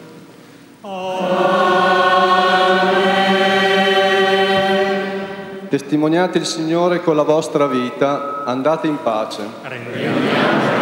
Speaker 25: Testimoniate il Signore con la vostra vita, andate in pace.
Speaker 18: Amen.